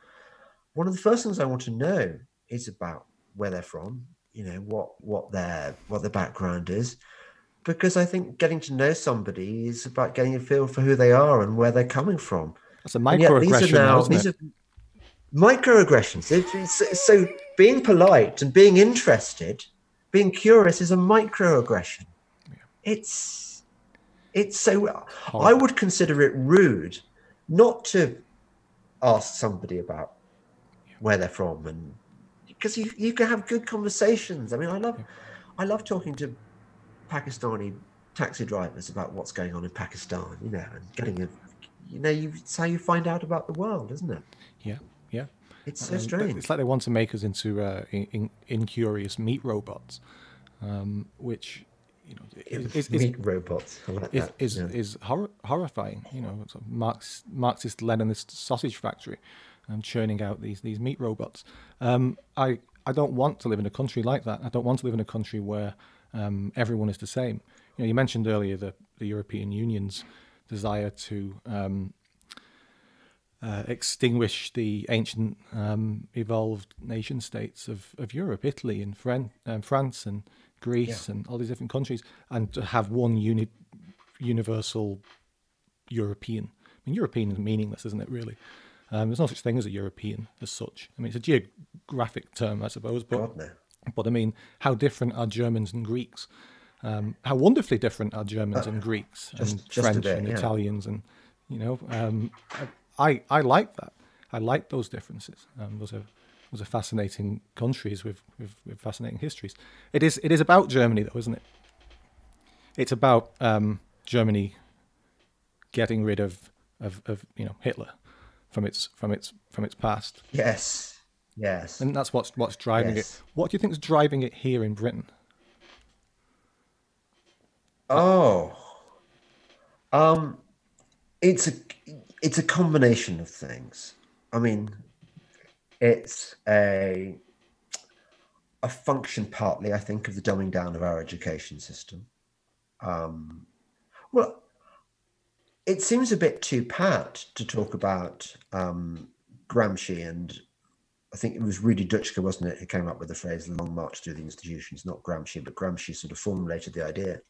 one of the first things I want to know is about where they're from. You know what what their what their background is, because I think getting to know somebody is about getting a feel for who they are and where they're coming from. That's a microaggression. These are now, these are microaggressions. so being polite and being interested being curious is a microaggression. Yeah. It's it's so I would consider it rude not to ask somebody about where they're from and because you, you can have good conversations. I mean, I love. I love talking to Pakistani taxi drivers about what's going on in Pakistan, you know, and getting a you know, you, it's how you find out about the world, isn't it? Yeah, yeah. It's so um, strange. It's like they want to make us into uh, in, incurious meat robots, um, which you know is, is, meat is, robots. Like is is, yeah. is hor- horrifying. You know, sort of Marx, Marxist Leninist sausage factory, and churning out these these meat robots. Um, I I don't want to live in a country like that. I don't want to live in a country where um, everyone is the same. You know, you mentioned earlier the the European Union's desire to um, uh, extinguish the ancient um, evolved nation states of, of Europe, Italy and Fran- um, France and Greece yeah. and all these different countries, and to have one uni- universal European. I mean, European is meaningless, isn't it, really? Um, there's no such thing as a European as such. I mean, it's a geographic term, I suppose, but, God, no. but I mean, how different are Germans and Greeks? Um, how wonderfully different are Germans uh, and Greeks just, and just French bit, and yeah. Italians and, you know, um, I, I like that. I like those differences. Um, those are those are fascinating countries with, with, with, fascinating histories. It is it is about Germany though, isn't it? It's about um, Germany getting rid of, of, of you know Hitler from its from its from its past. Yes. Yes. And that's what's what's driving Yes. it. What do you think is driving it here in Britain? Oh, um, it's a it's a combination of things. I mean, it's a a function partly, I think, of the dumbing down of our education system. Um, well, it seems a bit too pat to talk about um, Gramsci and I think it was Rudi Dutschke, wasn't it, who came up with the phrase "the long march through the institutions." Not Gramsci, but Gramsci sort of formulated the idea.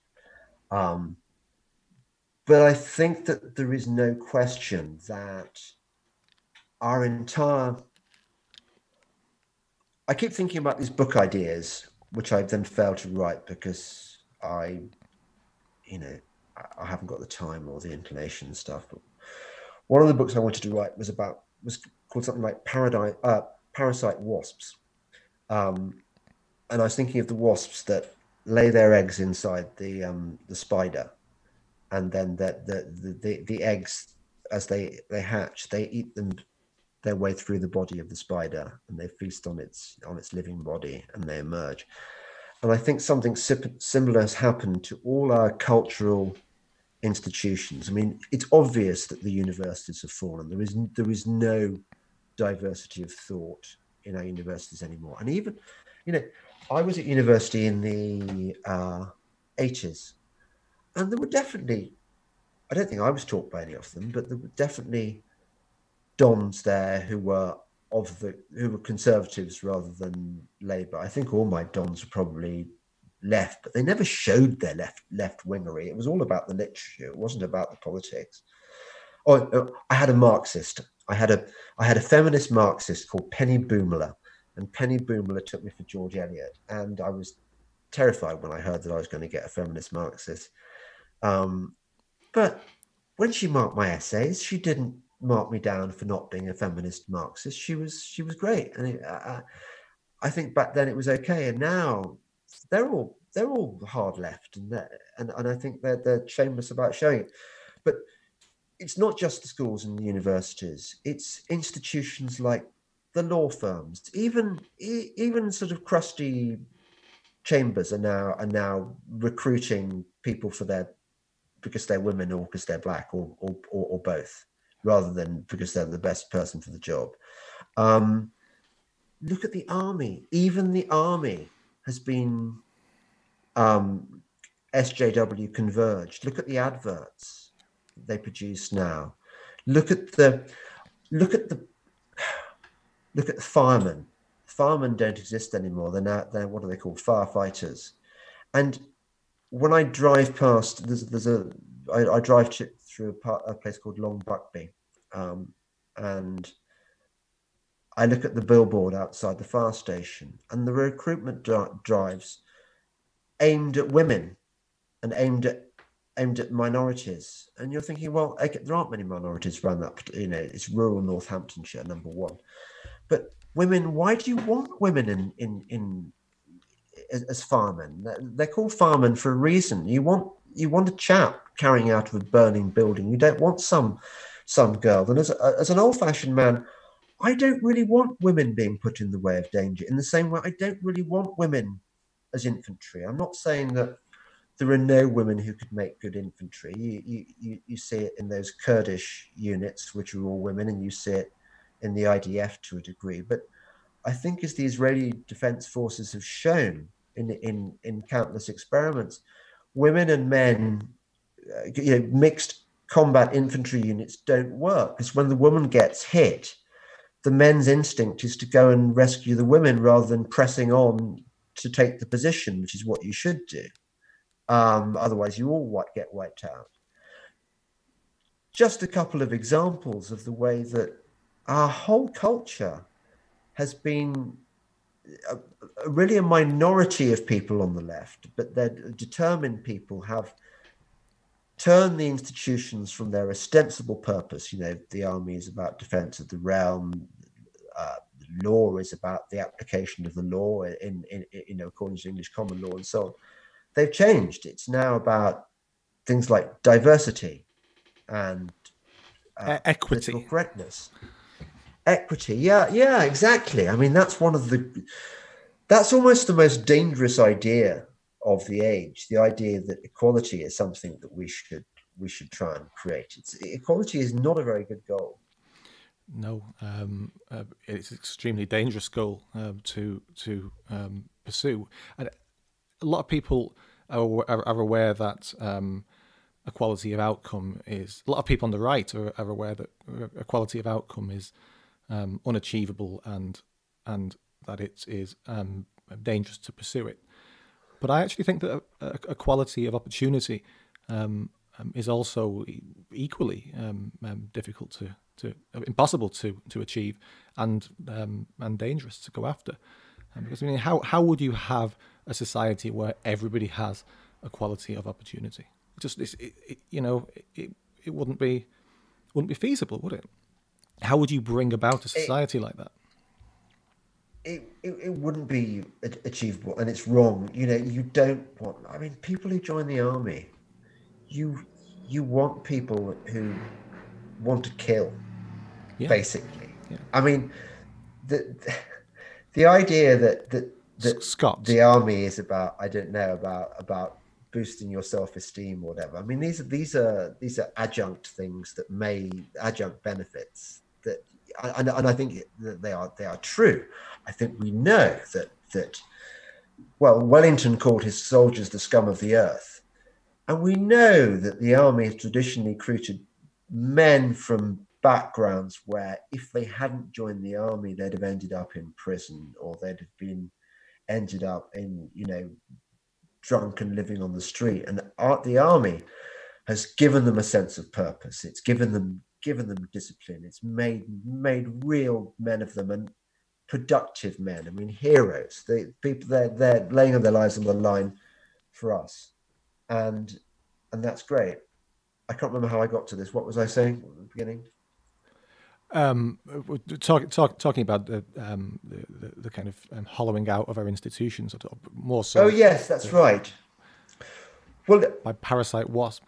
Um, but I think that there is no question that our entire I keep thinking about these book ideas, which I then fail to write because I, you know, I- haven't got the time or the inclination and stuff. But one of the books I wanted to write was about was called something like Paradise, uh, Parasite Wasps, um, and I was thinking of the wasps that lay their eggs inside the um, the spider, and then the the, the the the eggs as they they hatch, they eat them their way through the body of the spider and they feast on its on its living body and they emerge and i think something similar has happened to all our cultural institutions. I mean it's obvious that the universities have fallen. There is there is no diversity of thought in our universities anymore. And even you know i was at university in the uh, 80s and there were definitely i don't think i was taught by any of them but there were definitely dons there who were of the who were conservatives rather than Labour. I think all my dons were probably left, but they never showed their left left wingery. It was all about the literature. It wasn't about the politics. Oh, oh, I had a Marxist. I had a I had a feminist Marxist called Penny Boumelha, and Penny Boumelha took me for George Eliot, and I was terrified when I heard that I was going to get a feminist Marxist. Um, but when she marked my essays, she didn't mark me down for not being a feminist Marxist. She was she was great, and it, I, I think back then it was okay. And now they're all they're all hard left, and and and I think they're they're shameless about showing it. But it's not just the schools and the universities; it's institutions like the law firms, even even sort of crusty chambers are now are now recruiting people for their because they're women or because they're black or or, or, or both rather than because they're the best person for the job. Um, look at the army. Even the army has been um, SJW converged. Look at the adverts they produce now. Look at the look at the look at the firemen. Firemen don't exist anymore. They're now they're what are they called? Firefighters. And when I drive past, there's there's a I, I drive to, through a, part, a place called Long Buckby, um, and I look at the billboard outside the fire station, and the recruitment dri- drives aimed at women and aimed at aimed at minorities. And you're thinking, well, okay, there aren't many minorities around that. You know, it's rural Northamptonshire, number one. But women, why do you want women in in in as, as firemen? They're- They're called firemen for a reason. You want you want a chap carrying out of a burning building. You don't want some some girl. And as a, as an old fashioned man, I don't really want women being put in the way of danger. In the same way, I don't really want women as infantry. I'm not saying that there are no women who could make good infantry. You, you, you, see it in those Kurdish units, which are all women, and you see it in the IDF to a degree. But I think, as the Israeli Defense Forces have shown in, in, in countless experiments, women and men, uh, you know, mixed combat infantry units don't work because when the woman gets hit, the men's instinct is to go and rescue the women rather than pressing on to take the position, which is what you should do. Um, otherwise, you all get wiped out. Just a couple of examples of the way that our whole culture has been a, a- really a minority of people on the left, but they're determined people have turned the institutions from their ostensible purpose. You know, the army is about defense of the realm. Uh, law is about the application of the law in, in, in, you know, according to English common law and so on. They've changed. It's now about things like diversity and E- equity. correctness. Equity. Yeah, yeah, exactly. I mean, that's one of the. That's almost the most dangerous idea of the age. The idea that equality is something that we should we should try and create. It's, equality is not a very good goal. No, um, uh, it's an extremely dangerous goal um, to to um, pursue. And a lot of people are, are aware that um, equality of outcome is. A lot of people on the right are, are aware that equality of outcome is um, unachievable and and that it is um, dangerous to pursue it. But I actually think that equality of opportunity is also equally difficult to to impossible to to achieve and um, and dangerous to go after. Um, because I mean, how how would you have a society where everybody has equality of opportunity? It just it, it, you know it, it wouldn't be wouldn't be feasible, would it? How would you bring about a society like that? It, it, it wouldn't be achievable and it's wrong you know you don't want i mean people who join the army you you want people who want to kill, yeah. basically. Yeah. I mean, the the idea that that that Scott. the army is about I don't know about about boosting your self esteem or whatever. I mean, these are these are these are adjunct things that may adjunct benefits and, and I think that they are they are true. I think we know that that well, Wellington called his soldiers the scum of the earth. And we know that the army has traditionally recruited men from backgrounds where if they hadn't joined the army, they'd have ended up in prison or they'd have been ended up in, you know, drunk and living on the street. And the army has given them a sense of purpose. It's given them given them discipline. It's made made real men of them and productive men. I mean, heroes. The people they're they're laying their lives on the line for us, and and that's great. I can't remember how I got to this. What was I saying at the beginning? Um, talk, talk, talking about the, um, the, the, the, kind of um, hollowing out of our institutions, more so. Oh yes, that's the, right. Well, by parasite wasp.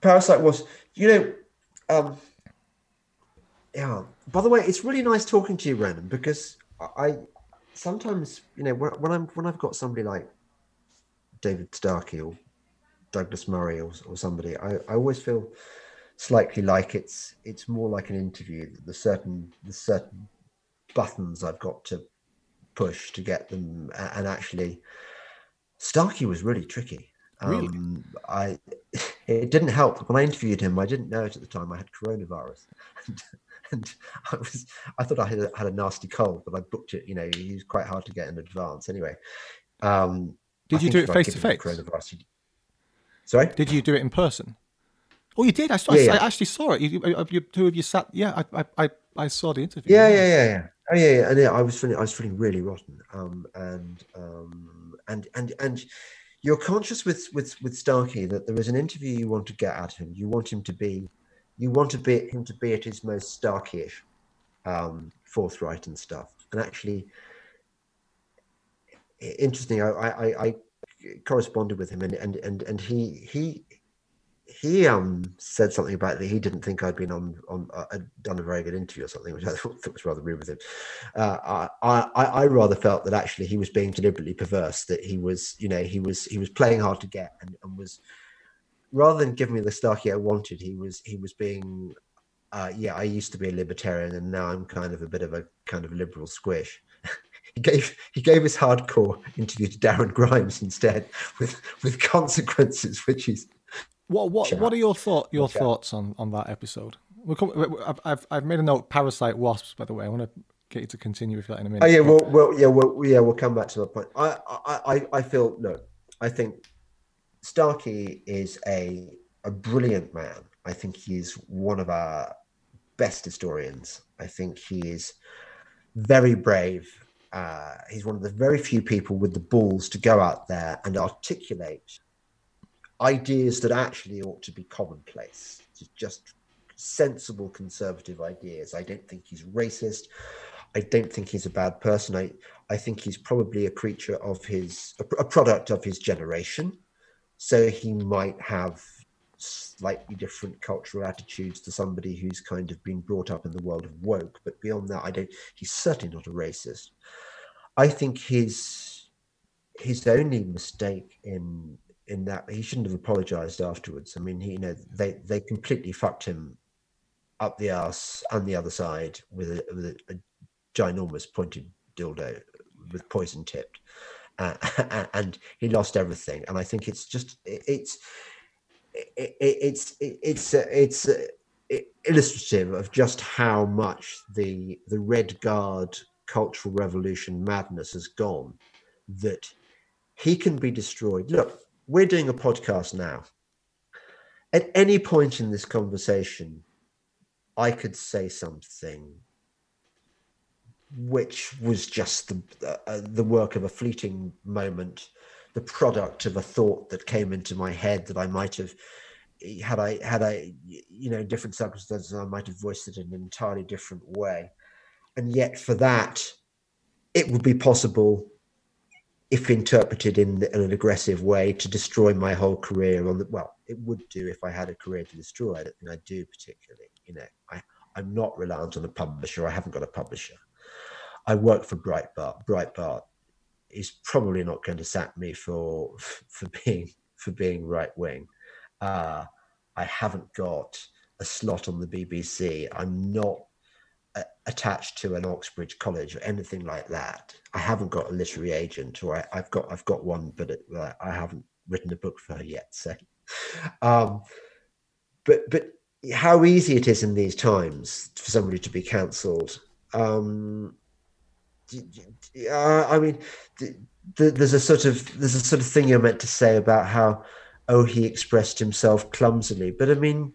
Parasite wasp. You know, um, yeah. By the way, it's really nice talking to you, Brendan, because I sometimes, you know, when I'm when I've got somebody like David Starkey or Douglas Murray or, or somebody, I, I always feel slightly like it's it's more like an interview. The certain the certain buttons I've got to push to get them, and actually, Starkey was really tricky. Really? Um, I it didn't help when I interviewed him. I didn't know it at the time. I had coronavirus, and, and I was I thought I had a, had a nasty cold, but I booked it. You know, he was quite hard to get in advance. Anyway, um, did you do it face to face? Sorry, did you do it in person? Oh, you did. I, saw, yeah, yeah. I actually saw it. You, you, two of you sat. Yeah, I, I, I saw the interview. Yeah, yeah, yeah, yeah. Oh, yeah, yeah. And yeah, I was feeling, I was feeling really rotten. Um, and um, and and and you're conscious with with with Starkey that there is an interview you want to get at him. You want him to be, you want to be him to be at his most Starkyish, um, forthright and stuff. And actually, interesting. I, I, I corresponded with him, and and and and he he he um said something about that he didn't think I'd been on on uh, done a very good interview or something, which I thought was rather rude with him. Uh, I, I I rather felt that actually he was being deliberately perverse. That he was you know he was he was playing hard to get and, and was rather than giving me the Starkey I wanted, he was he was being uh, yeah I used to be a libertarian and now I'm kind of a bit of a kind of liberal squish he gave he gave his hardcore interview to Darren Grimes instead, with with consequences, which is what what what are your thought your thoughts on on that episode? I've, I've I've made a note. Parasite wasps, by the way. I want to get you to continue with that in a minute. Oh yeah, well, well yeah, well, yeah, we'll come back to that point. I I I, I feel no. I think Starkey is a a brilliant man. I think he's one of our best historians. I think he is very brave uh, he's one of the very few people with the balls to go out there and articulate ideas that actually ought to be commonplace, just sensible conservative ideas. I don't think he's racist. I don't think he's a bad person. I, I think he's probably a creature of his, a, a product of his generation. So he might have slightly different cultural attitudes to somebody who's kind of been brought up in the world of woke. But beyond that, I don't. He's certainly not a racist. I think his his only mistake in in that he shouldn't have apologized afterwards. I mean, he, you know, they they completely fucked him up the ass and the other side with a, with a, a ginormous pointed dildo with poison tipped, uh, and he lost everything. And I think it's just it's it, it's it, it's it's illustrative of just how much the the Red Guard cultural revolution madness has gone that he can be destroyed. Look, we're doing a podcast now. At any point in this conversation, I could say something which was just the uh, the work of a fleeting moment, the product of a thought that came into my head that I might have had I had I you know different circumstances I might have voiced it in an entirely different way, and yet for that, it would be possible if interpreted in, in, an aggressive way, to destroy my whole career on the well, it would do if I had a career to destroy. I don't think I do particularly. You know, I, I'm not reliant on a publisher. I haven't got a publisher. I work for Breitbart. Breitbart is probably not going to sack me for for being for being right wing. Uh, I haven't got a slot on the BBC. I'm not attached to an Oxbridge College or anything like that. I haven't got a literary agent, or I, have got I've got one, but it, I haven't written a book for her yet. So, um, but but how easy it is in these times for somebody to be cancelled. Um, uh, I mean, the, the, there's a sort of there's a sort of thing you're meant to say about how oh he expressed himself clumsily, but I mean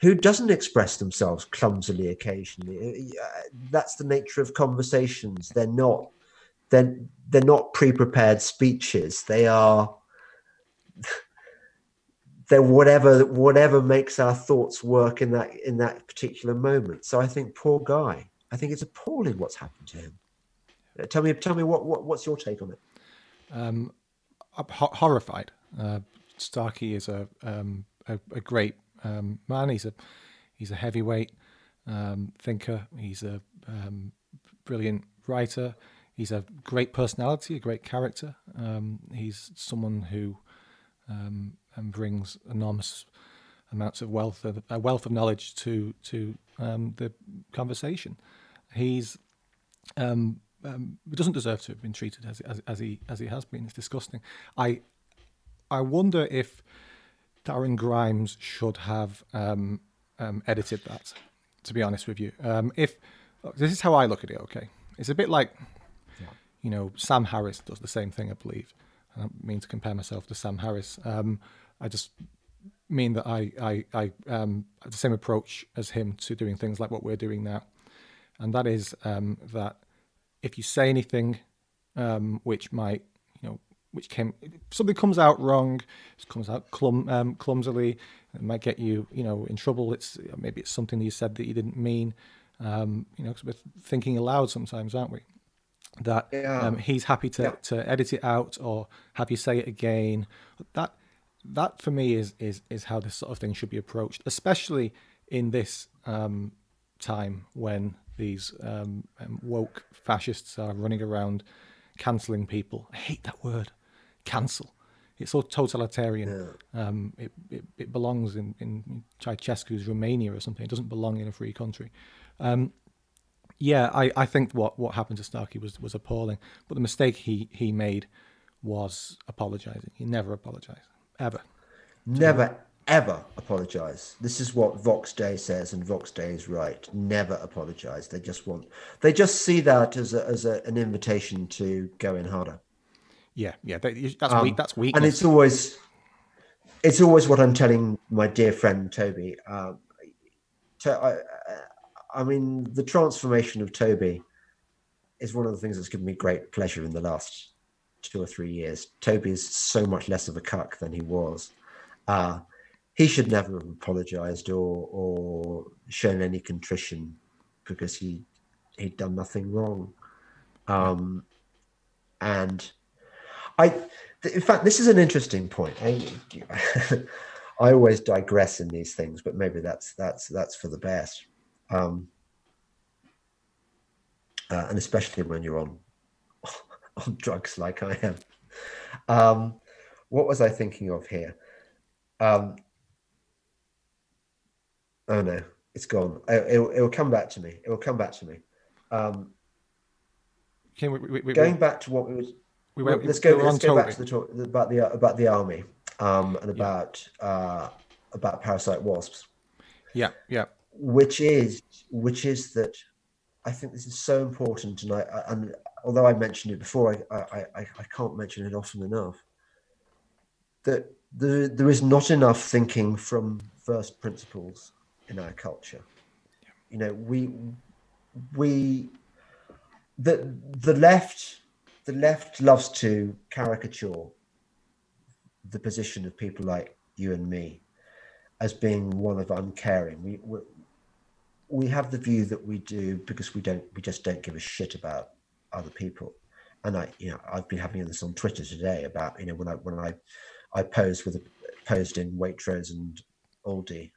who doesn't express themselves clumsily occasionally. Uh, that's the nature of conversations. They're not they're, they're not pre-prepared speeches. They are they're whatever whatever makes our thoughts work in that in that particular moment. So I think poor guy. I think it's appalling what's happened to him. Uh, tell me, tell me what, what what's your take on it? Um, I'm horrified. Uh, Starkey is a, um, a, a great um, man. He's a he's a heavyweight um, thinker. He's a um, brilliant writer. He's a great personality, a great character. Um, he's someone who um, brings enormous amounts of wealth, a wealth of knowledge to to um, the conversation. He's um, doesn't deserve to have been treated as, as, as he as he has been. It's disgusting. I I wonder if Darren Grimes should have um, um, edited that. To be honest with you, um, if this is how I look at it, okay, it's a bit like, yeah. you know, Sam Harris does the same thing, I believe. I don't mean to compare myself to Sam Harris. Um, I just mean that I I, I um, have the same approach as him to doing things like what we're doing now, and that is um, that if you say anything which might which came something comes out wrong, comes out clum, um, clumsily, it might get you you know in trouble. It's maybe it's something that you said that you didn't mean. Um, you know, because we're thinking aloud sometimes, aren't we? That yeah. um, he's happy to, yeah. to edit it out or have you say it again. That that for me is is is how this sort of thing should be approached, especially in this um, time when these um, um, woke fascists are running around cancelling people. I hate that word cancel. It's so totalitarian. Yeah. Um, it, it, it belongs in, in Ceausescu's Romania or something. It doesn't belong in a free country. Um, yeah, I, I think what, what happened to Starkey was was appalling. But the mistake he, he made was apologizing. He never apologized ever. Never ever apologize. This is what Vox Day says, and Vox Day is right. Never apologize. They just want they just see that as a, as a, an invitation to go in harder. Yeah, yeah, that's um, weak. That's weak. And it's always, it's always what I'm telling my dear friend Toby. Um, to, I, I mean, the transformation of Toby is one of the things that's given me great pleasure in the last two or three years. Toby is so much less of a cuck than he was. Uh, he should never have apologized or or shown any contrition because he he'd done nothing wrong. Um, and I, in fact, this is an interesting point. I, I always digress in these things, but maybe that's that's that's for the best. Um, uh, and especially when you're on on drugs like I am. Um, what was I thinking of here? Um, oh no, it's gone. It, it, it, will come back to me. It will come back to me. Um, we, we, we, going back to what we was. We went, let's go. Let's go back to the talk about the about the army um, and about yeah. uh, about parasite wasps. Yeah, yeah. Which is which is that I think this is so important, and I, and although I mentioned it before, I, I, I, I can't mention it often enough. That there, there is not enough thinking from first principles in our culture. Yeah. You know, we we the the left the left loves to caricature the position of people like you and me as being one of uncaring. We, we we have the view that we do because we don't we just don't give a shit about other people. And I, you know, I've been having this on Twitter today about you know when I when I I posed with a, posed in Waitrose and Aldi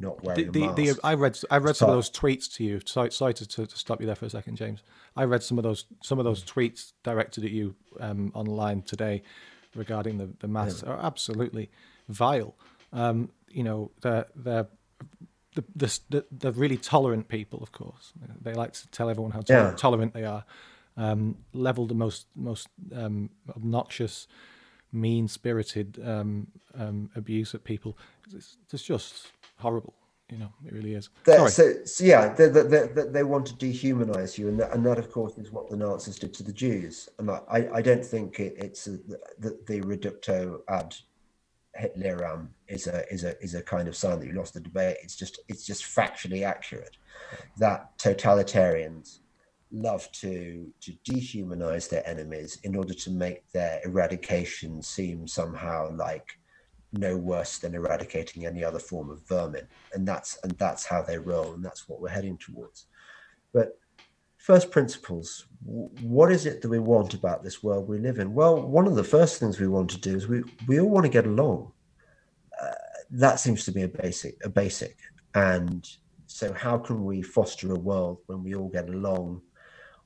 not wearing the, the, the, I read I read some of those tweets to you. Sorry, sorry to, to, stop you there for a second, James. I read some of those some of those tweets directed at you um, online today regarding the the masks yeah. are absolutely vile. Um, you know, they're they're the, the, the really tolerant people, of course. They like to tell everyone how yeah. tolerant they are. Um, level the most most um, obnoxious, mean spirited um, um, abuse at people. It's, it's just horrible. You know, it really is. So, so, yeah, they, they, they, they, want to dehumanize you, and that, and that, of course, is what the Nazis did to the Jews. And I, I don't think it, it's a, the, the reductio ad Hitlerum is a is a is a kind of sign that you lost the debate. It's just it's just factually accurate that totalitarians love to to dehumanize their enemies in order to make their eradication seem somehow like no worse than eradicating any other form of vermin. And that's and that's how they roll and that's what we're heading towards. But first principles what is it that we want about this world we live in? Well one of the first things we want to do is we we all want to get along. Uh, that seems to be a basic a basic. And so how can we foster a world when we all get along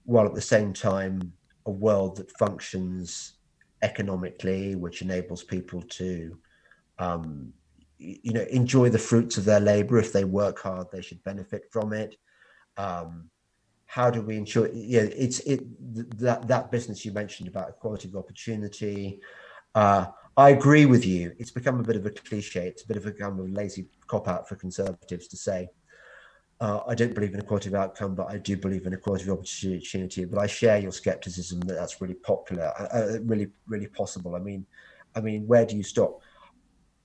while at the same time a world that functions economically which enables people to um, you know enjoy the fruits of their labor if they work hard they should benefit from it um, how do we ensure yeah it's it that that business you mentioned about equality of opportunity uh, i agree with you it's become a bit of a cliche it's a bit of a kind of lazy cop out for conservatives to say uh, I don't believe in equality of outcome, but I do believe in equality of opportunity. But I share your skepticism that that's really popular, uh, uh really, really possible. I mean, I mean, where do you stop?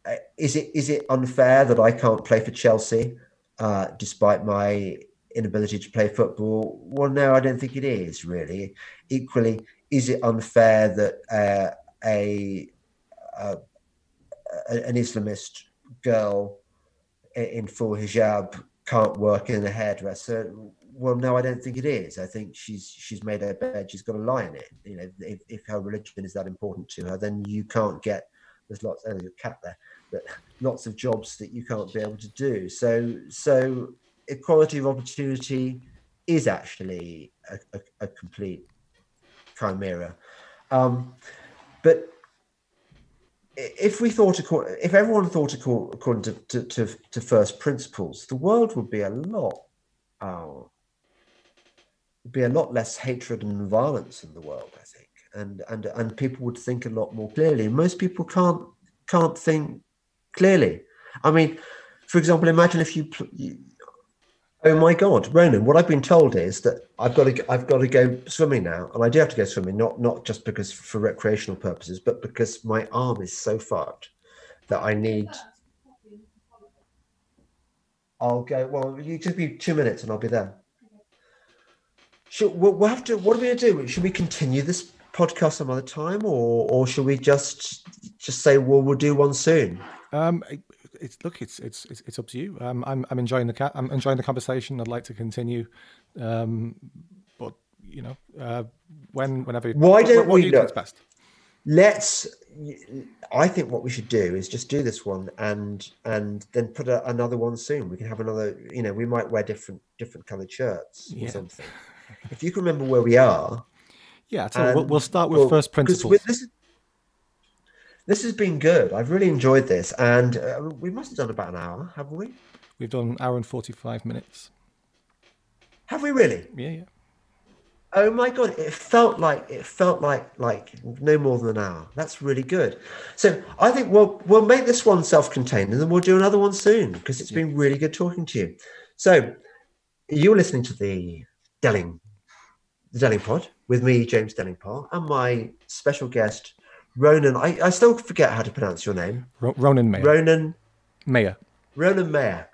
Uh, is it is it unfair that I can't play for Chelsea uh, despite my inability to play football? Well, no, I don't think it is really. Equally, is it unfair that uh, a, a, an Islamist girl in full hijab can't work in a hairdresser? Well, no, I don't think it is. I think she's she's made her bed. She's got a lie in it. You know, if, if her religion is that important to her, then you can't get. There's lots. Oh, cat there lots of jobs that you can't be able to do. So so equality of opportunity is actually a, a, a complete chimera. Um, but if we thought, if everyone thought according to, to, to, to first principles, the world would be a lot, uh, be a lot less hatred and violence in the world, I think, and and and people would think a lot more clearly. Most people can't can't think clearly. I mean, for example, imagine if you, you Oh my God, Ronan! What I've been told is that I've got to I've got to go swimming now, and I do have to go swimming, not not just because for recreational purposes, but because my arm is so fucked that I need. I'll go. Well, you just be two minutes, and I'll be there. Should we'll, we'll have to? What are we gonna do? Should we continue this podcast some other time, or or should we just just say, well, we'll do one soon? Um, it's look, it's it's it's, it's up to you. Um, I'm I'm enjoying the ca- I'm enjoying the conversation. I'd like to continue, um, but you know, uh, when whenever. Why don't what, what we do look? Best? Let's. I think what we should do is just do this one and and then put a, another one soon. We can have another. You know, we might wear different different coloured shirts Yeah. or something. if you can remember where we are, Yeah, you, we'll, we'll start with well, first principles. This, this has been good. I've really enjoyed this, and uh, we must have done about an hour, haven't we? We've done an hour and 45 minutes. Have we really? Yeah, yeah. Oh my god! It felt like it felt like like no more than an hour. That's really good. So I think we'll we'll make this one self-contained, and then we'll do another one soon because it's been really good talking to you. So you're listening to the Delling, the Delingpod with me, James Delingpole, and my special guest Ronan. I, I still forget how to pronounce your name. Ro- Ronan Maher. Ronan Maher. Ronan Maher.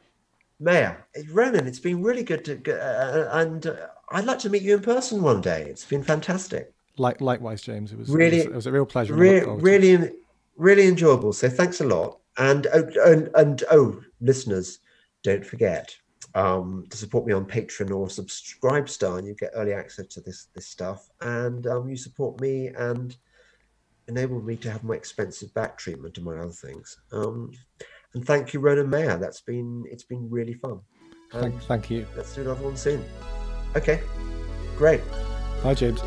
Maher, Ronan, it's been really good to, uh, and uh, I'd like to meet you in person one day. It's been fantastic. Like, likewise, James. It was Really- It was, it was a real pleasure. and I look Re- to really, really enjoyable. So thanks a lot. And oh, and, and oh, listeners, don't forget um, to support me on Patreon or SubscribeStar, and you get early access to this this stuff. And um, you support me and enable me to have my expensive back treatment and my other things. Um, and thank you, Ronan Maher. That's been it's been really fun. And Thank, thank you. let's do another one soon. Okay, great. Bye, James.